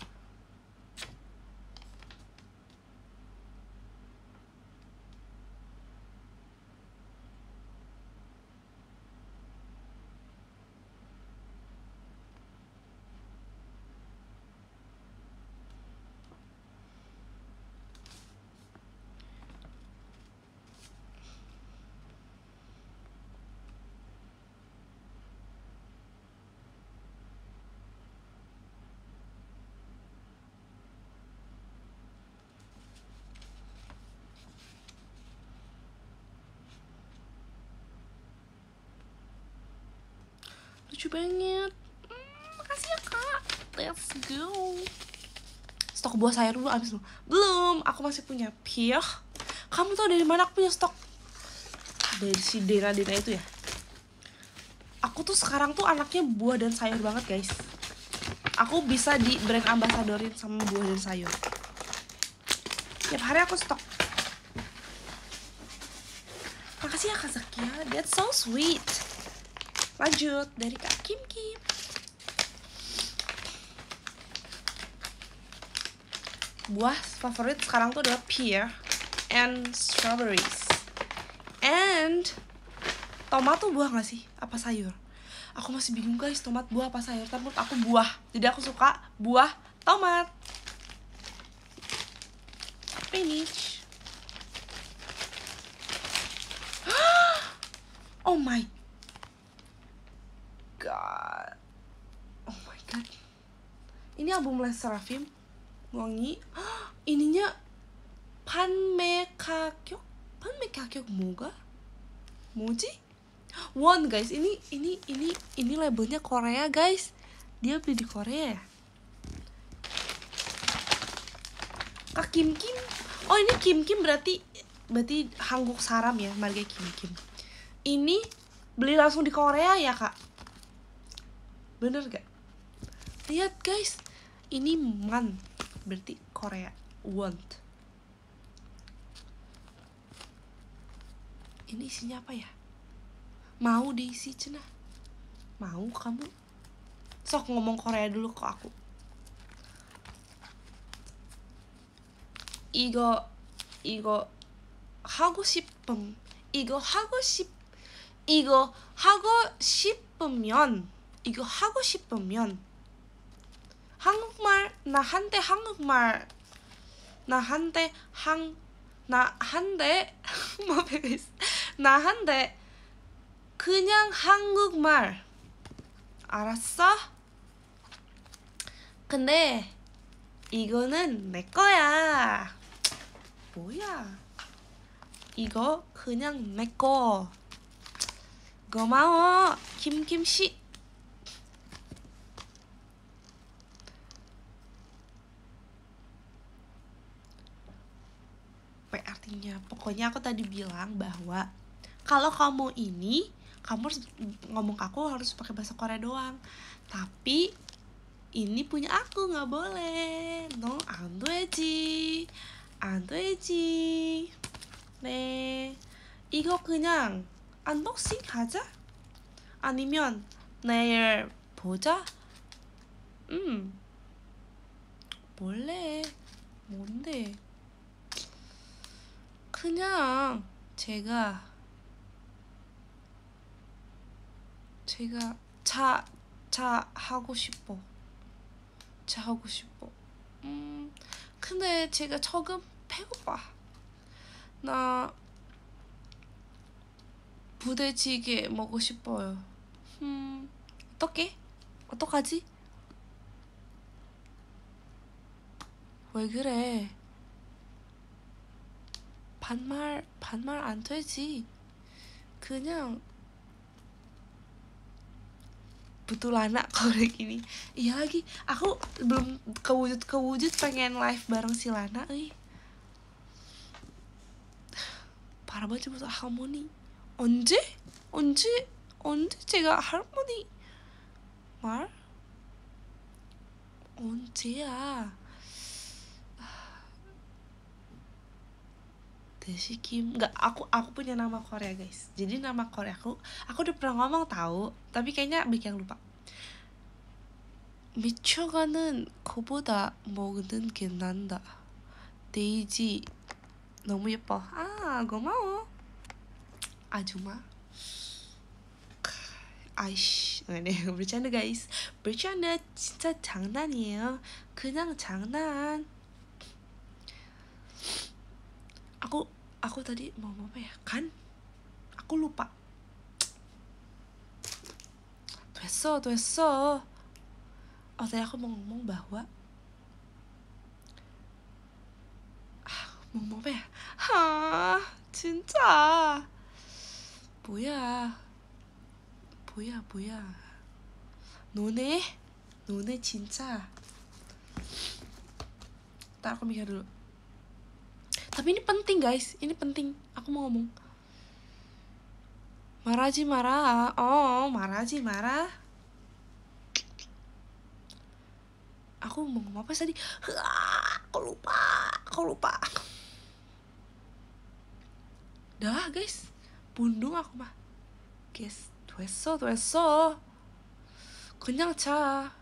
banget. Hmm, makasih ya kak. Let's go. Stok buah sayur dulu abis dulu. Belum aku masih punya piah. Kamu tau dari mana aku punya stok? Dari si Dena Dena itu ya? Aku tuh sekarang tuh anaknya buah dan sayur banget guys. Aku bisa di brand ambasadorin sama buah dan sayur. Tiap hari aku stok. Makasih ya kak Zakia. That's so sweet lanjut dari kak Kim Kim. Buah favorit sekarang tuh adalah pear and strawberries. And tomat tuh buah gak sih? Apa sayur? Aku masih bingung guys tomat buah apa sayur? Tapi menurut aku buah. Jadi aku suka buah tomat. Finish oh my god oh my god ini album Les Serafim Wangi. Ininya Panme pan Panme Kakyok Moga Moji one guys. Ini ini ini ini labelnya Korea guys. Dia beli di Korea ya? Kak Kim Kim? Oh ini Kim Kim berarti berarti Hangguk Saram ya marga Kim Kim. Ini beli langsung di Korea ya kak? Bener gak lihat guys ini man berarti Korea want ini isinya apa ya mau diisi cina mau kamu sok ngomong Korea dulu ke aku 이거 이거 하고 싶음 이거 하고 싶 이거 하고 싶으면 이거 하고 싶으면 한국말 나 한대 한국말. 나 한대 한나 한대 뭐 배가 있어. 나 한대 그냥 한국말. 알았어? 근데 이거는 내 거야. 뭐야? 이거 그냥 내 거. 고마워 김김씨 apa artinya pokoknya aku tadi bilang bahwa kalau kamu ini kamu harus ngomong ke aku harus pakai bahasa Korea doang tapi ini punya aku nggak boleh no 안 되지 안 되지 네 이거 그냥 언박싱 하자 아니면 내일 보자 음 몰래 뭔데 그냥 제가 제가 차, 차 하고 싶어. 차 하고 싶어. 음, 근데 제가 조금 배고파. 나 부대찌개 먹고 싶어요. 음, 어떡해? 어떡하지? 왜 그래? 반말, 반말 안 되지. 그냥 butuh lana kalau kayak gini iya lagi aku belum kewujud kewujud pengen live bareng si Lana eh parah banget butuh harmoni 언제 언제 언제 제가 할머니 말 언제야 Desi Kim nggak aku aku punya nama Korea guys jadi nama Korea aku aku udah pernah ngomong tahu tapi kayaknya bikin lupa 미쳐가는 거보다 먹는 게 난다 데이지 너무 예뻐 아 고마워 아줌마 아이씨 네 bercanda guys bercanda 진짜 장난이에요 그냥 장난 aku aku tadi mau apa ya kan aku lupa 됐어 됐어 oh tadi aku mau ngomong bahwa ah, mau ngomong apa ya ah 진짜 뭐야 뭐야 뭐야 너네 너네 진짜 Ntar aku mikir dulu Tapi ini penting guys Ini penting Aku mau ngomong Maraji marah Oh maraji marah Aku mau ngomong apa tadi Ah, Aku lupa Aku lupa Dah guys Bundung aku mah Guys 됐어 됐어 그냥 자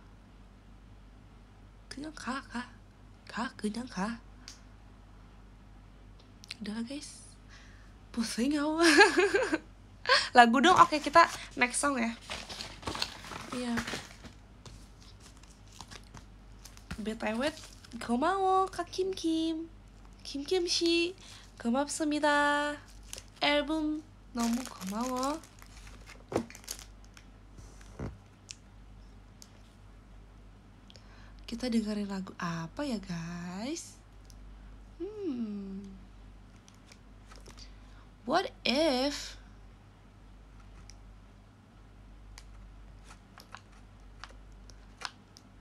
그냥 가 가 가 그냥 가 udah guys pusing aku lagu dong oke kita next song ya iya btw 고마워 카킴킴 김김씨 고맙습니다 앨범 너무 고마워 kita dengerin lagu apa ya guys hmm What if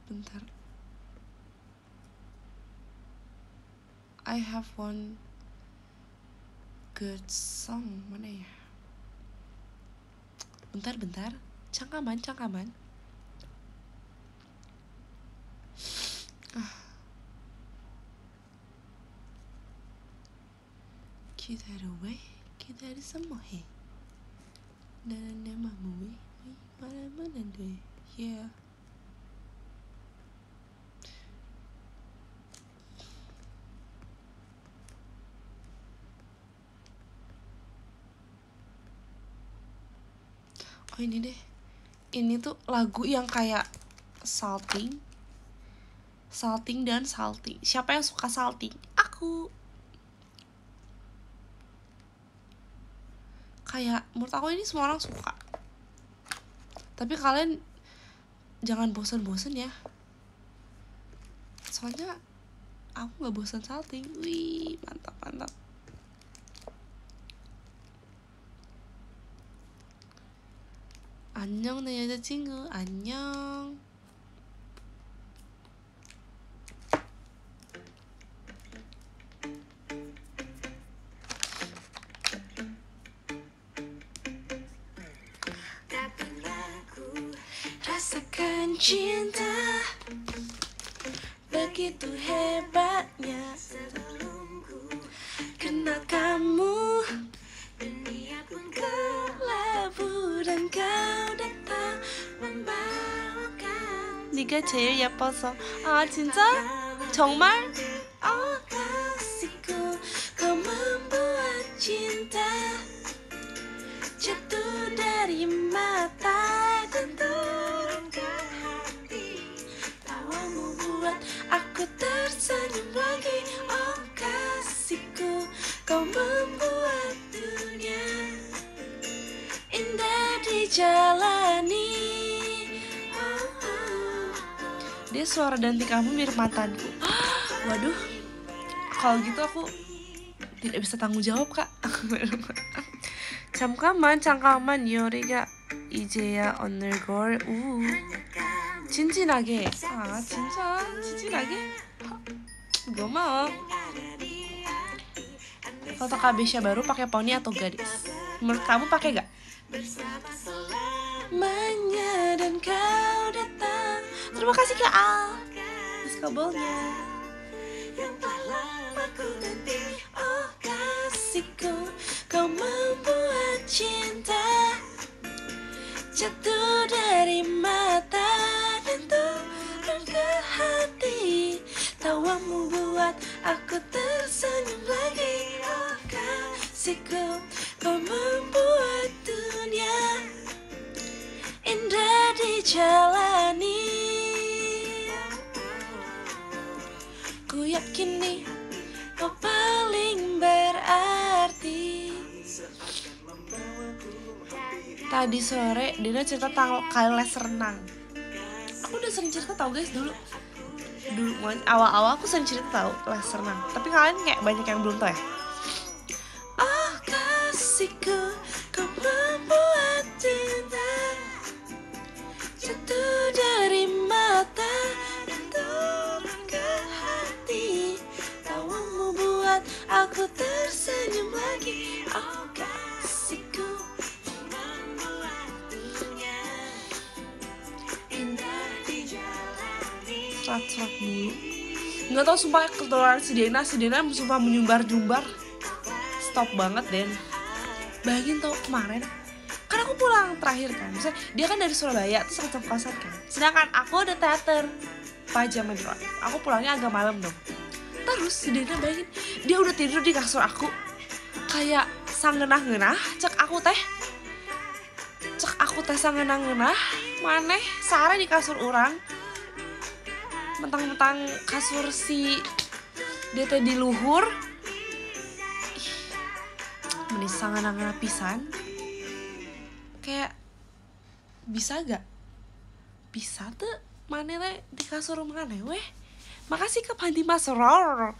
Bentar. I have one good song mana ya? Bentar bentar, cangkaman cangkaman. Ah. That away quiseres a morrer. Nananã, mamui, maramanandê, yeah. Oh ini deh, ini tuh lagu yang kayak salting, salting dan salting. Siapa yang suka salting? Aku. kayak menurut aku ini semua orang suka tapi kalian jangan bosan-bosan ya soalnya aku nggak bosan salting wih mantap mantap 안녕 내 여자친구 안녕 Cinta Begitu hebatnya Sebelum ku kenal kamu Dunia pun kelabu Dan kau datang membawakan 네가 제일 예뻐서 아 진짜? 정말? 어 kasihku Kau membuat cinta Jatuh dari mata Kau membuat dunia Indah dijalani oh, oh. Dia suara dan kamu mirip mantanku Waduh Kalau gitu aku tidak bisa tanggung jawab kak 잠깐만 잠깐만 요리가 이제야 언더걸 우 진진하게 아 진짜 진진하게 고마워 foto Kabesha baru pakai poni atau gadis? Menurut kamu pakai gak selamanya dan kau datang. Terima kasih kak Al. Atas kabelnya yang tak lama ku nanti. Oh kasihku. Kau membuat cinta. Jatuh dari mata. Dan turun ke hati. Tawamu buat aku tersenyum lagi. Oh kasihku kau membuat dunia indah dijalani. Ku yakin nih kau paling berarti. Tadi sore Dina cerita tentang les renang. Aku udah sering cerita tau guys dulu. Dulu awal-awal aku sering cerita tau les renang. Tapi kalian kayak banyak yang belum tau ya kasihku Kau membuat cinta Jatuh dari mata Dan turun ke hati? Tawamu buat aku tersenyum lagi. Oh kasihku Lat-lat mulu Nggak tau sumpah ketularan si Dena. Si Dena sumpah menyumbar-jumbar. Stop banget Den bayangin tau kemarin kan aku pulang terakhir kan Misalnya, dia kan dari Surabaya terus ke kosan kan. Sedangkan aku ada teater pajama drive aku pulangnya agak malam dong. Terus si Dena bayangin dia udah tidur di kasur aku. Kayak sangenah-ngenah cek aku teh. Cek aku teh sangenah-ngenah maneh sare di kasur orang. Mentang-mentang kasur si DT di luhur mending sangenah-ngenah pisan kayak bisa gak bisa tuh mana teh di kasur mana weh? Makasih ke Panti Mas Ror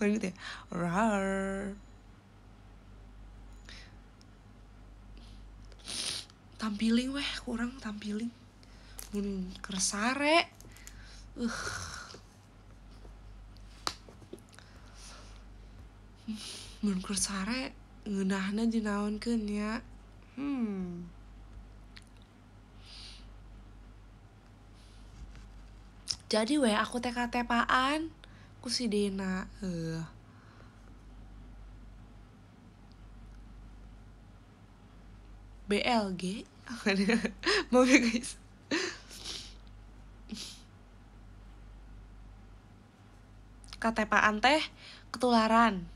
gitu ya? Rar. tampiling weh kurang tampiling mun kersare. Uh mun kersare ngeunahna dinaonkeun ya hmm. Jadi weh aku teh katepaan. Ku si Dena eh BLG mau guys katepaan teh ketularan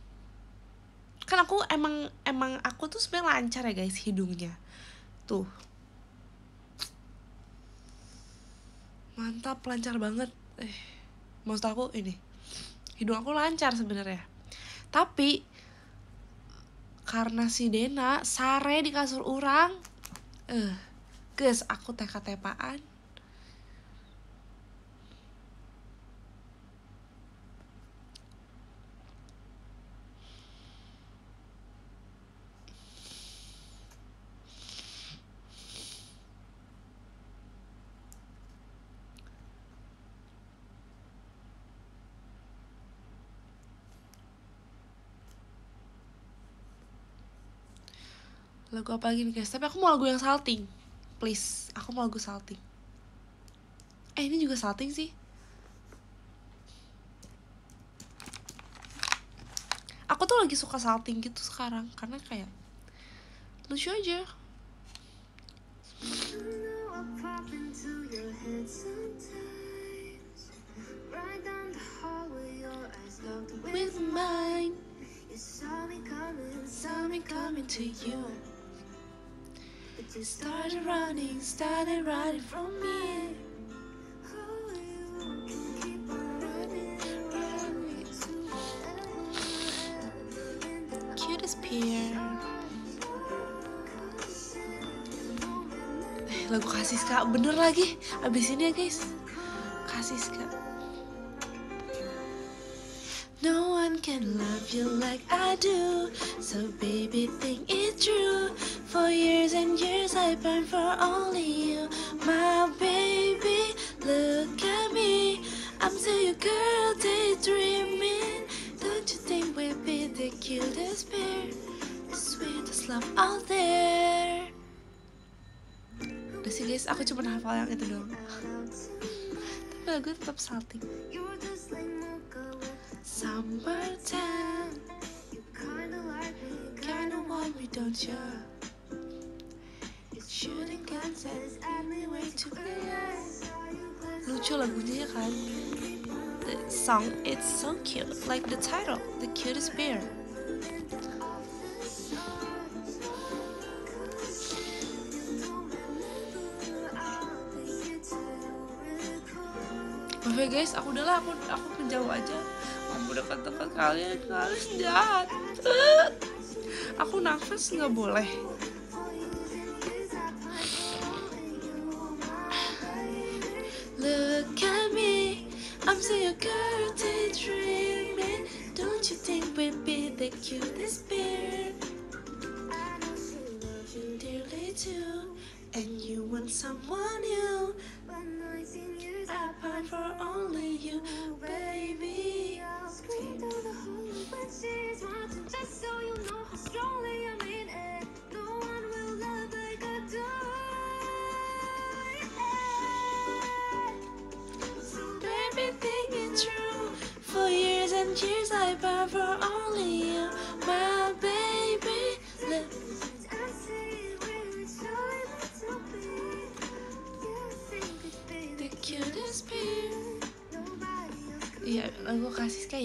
kan aku emang emang aku tuh sebenarnya lancar ya guys hidungnya. Tuh. Mantap lancar banget. Eh maksud aku ini hidung aku lancar sebenarnya. Tapi karena si Dena sare di kasur orang eh guys aku teka tepaan lagu apa lagi nih guys. Tapi aku mau lagu yang salting. Please aku mau lagu salting. Eh ini juga salting sih. Aku tuh lagi suka salting gitu sekarang karena kayak lucu aja. With mine You saw me coming, saw me coming to you lagu kasih kak bener lagi. Abis ini ya guys. Kasih kak No can love you like I do. So baby think it true. For years and years I burned for only you. My baby look at me. I'm still your girl daydreaming. Don't you think we'd be the cutest pair? The sweetest love out there. Udah sih guys, aku cuma hafal yang itu doang. Tapi lagu tetap salting Summertime you kinda like me, Kinda want me, don't you? Shooting guns at any way to Lucu lagunya ya kan The song it's so cute. Like the title, The Cutest Bear. Maaf ya guys, aku udahlah aku aku menjauh aja. Mau dekat-dekat kalian kalian jahat. Aku nafas nggak boleh. Look at me, I'm still your girl daydreaming. Don't you think we'd be the cutest pair? Dearly too, and you want someone new. I pine for only you, baby. I'll scream through the hole when she's watching, just so you know how strongly I mean it. No one will love like I do. So baby, think it's true. For years and years, I pine for only you.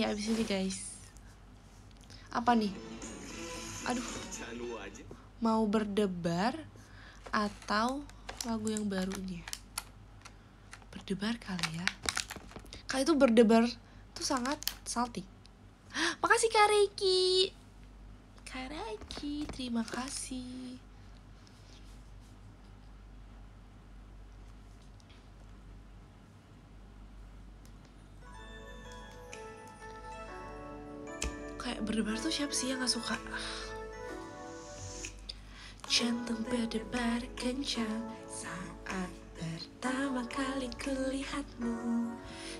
Abis ini guys. Apa nih? Aduh, mau berdebar atau lagu yang barunya? Berdebar kali ya. Kali itu berdebar tuh sangat salty. Makasih. Kak Reiki, terima kasih. Berdebar tuh siapa sih yang gak suka? Jantung berdebar kencang saat pertama kali kulihatmu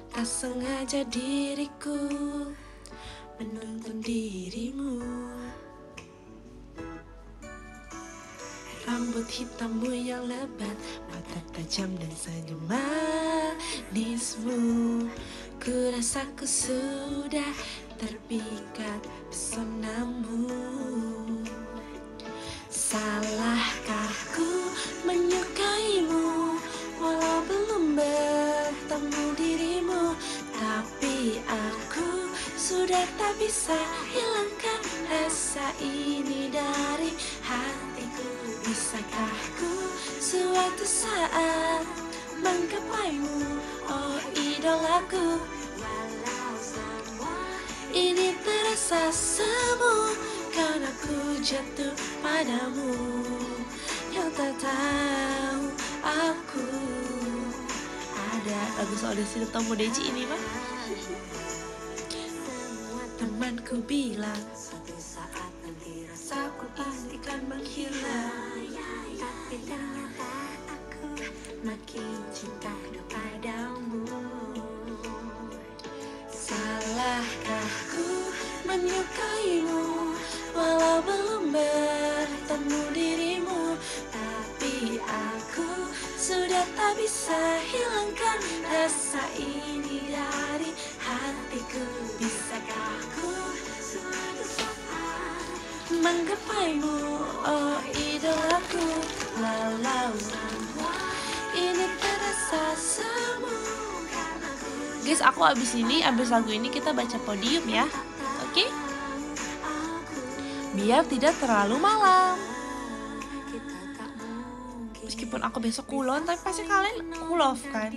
Tak sengaja diriku menuntun dirimu. Rambut hitammu yang lebat Mata tajam dan senyum manismu. Ku rasa ku sudah terpikat pesonamu Salahkah ku menyukaimu Walau belum bertemu dirimu? Tapi aku sudah tak bisa hilangkan rasa ini dari hatiku. Bisakah ku suatu saat menggapaimu? Oh idolaku ini terasa semu Karena ku jatuh padamu. Yang tak tahu aku. Ada lagu soal Desi Tomo Deji ini mah Temanku bilang Suatu saat nanti rasaku pasti akan menghilang. Tapi ternyata aku makin cinta kepadamu menggapaimu Oh idolaku semua ini terasa semu Guys, aku abis ini, abis lagu ini kita baca podium ya. Oke? Biar tidak terlalu malam. Meskipun aku besok kulon, tapi pasti kalian off kan?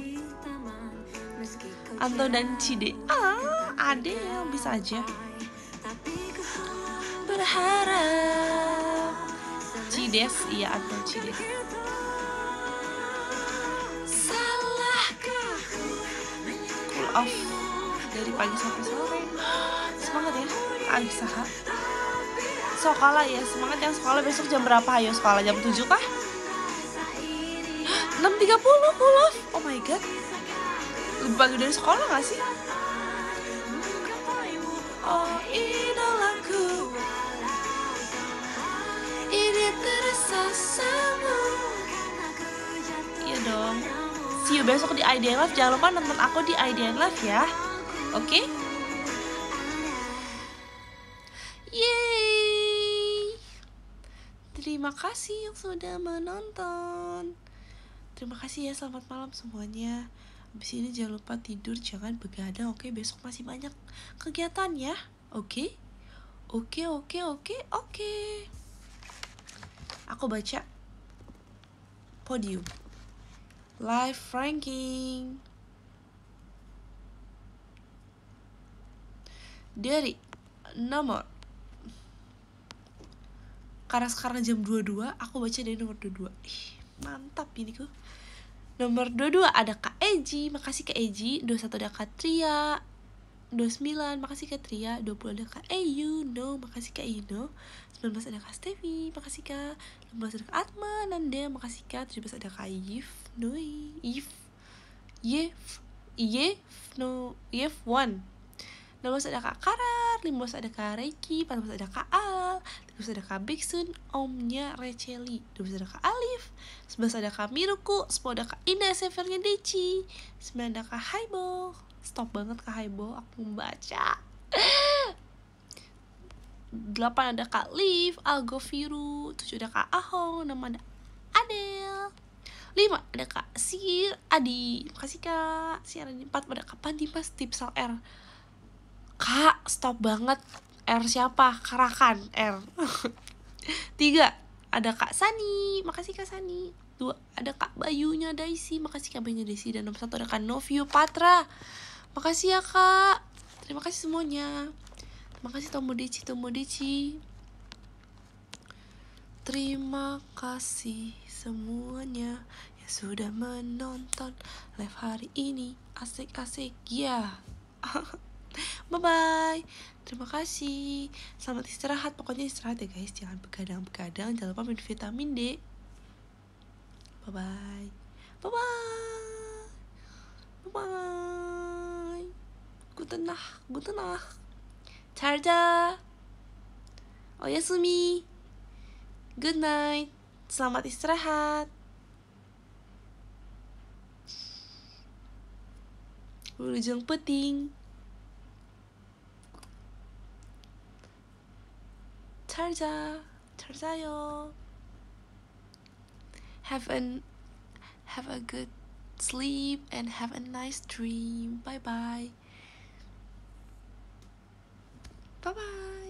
Anto dan Cide. Ah, ade ya, bisa aja. Berharap. Cides, iya Anto Cides. Salahkah cool off. dari pagi sampai sore? Semangat ya Kak Saha sekolah ya semangat yang sekolah besok jam berapa? Ayo sekolah jam 7 kah? 6.30 cool off. Oh my god. Lebih pagi dari sekolah gak sih iya dong. See you besok di IDN Live jangan lupa nonton aku di IDN Live ya. Oke? Yeay. Terima kasih yang sudah menonton. Terima kasih ya. Selamat malam semuanya. Habis ini jangan lupa tidur. Jangan begadang. Oke Besok masih banyak kegiatan ya. Oke? Oke oke oke oke Aku baca. Podium. Live ranking. Dari nomor. Karena sekarang jam 22 Aku baca dari nomor 22 Ih, Mantap ini ku. Nomor 22 ada Kak Eji. Makasih Kak Eji. 21 ada Kak Tria 29 makasih Kak Tria 20 ada Kak Ayu No makasih Kak Ino 19 ada Kak Stevi makasih Kak 16 ada Kak Atma Nanda makasih Kak 17 ada Kak Yif Noi Yif Yef Yef No Yef 1 16 ada Kak Karar 15 ada Kak Reiki 14 ada Kak Al 15 ada Kak Biksun Omnya Receli 12 ada Kak Alif 11 ada Kak Miruku 10 ada Kak Ina Severnya Deci 9 ada Kak Haibo Stop banget Kak Haibo Aku membaca delapan ada Kak Liv, Algo Viru, tujuh ada Kak Ahong, enam ada Adel, lima ada Kak Sir Adi, makasih Kak, Sir Adi, empat ada Kak Pandi Mas Tipsal R, Kak stop banget. R siapa? Karakan R, tiga ada Kak Sani, makasih Kak Sani, dua ada Kak Bayunya Daisy, makasih Kak Bayunya Daisy, dan nomor satu ada Kak Novio Patra, makasih ya Kak, terima kasih semuanya. Terima kasih Tomodici Tomodici Terima kasih semuanya yang sudah menonton live hari ini. Asik-asik. Ya. Bye-bye. Terima kasih. Selamat istirahat. Pokoknya istirahat ya guys. Jangan begadang-begadang. Jangan lupa minum vitamin D. Bye-bye. Bye-bye. Bye-bye Guten Nacht Guten Nacht 잘 자. 어야스미. Good night. Selamat istirahat. Wilujeng peting. 잘 자. 잘 자요. Have an have a good sleep and have a nice dream. Bye bye. Bye bye.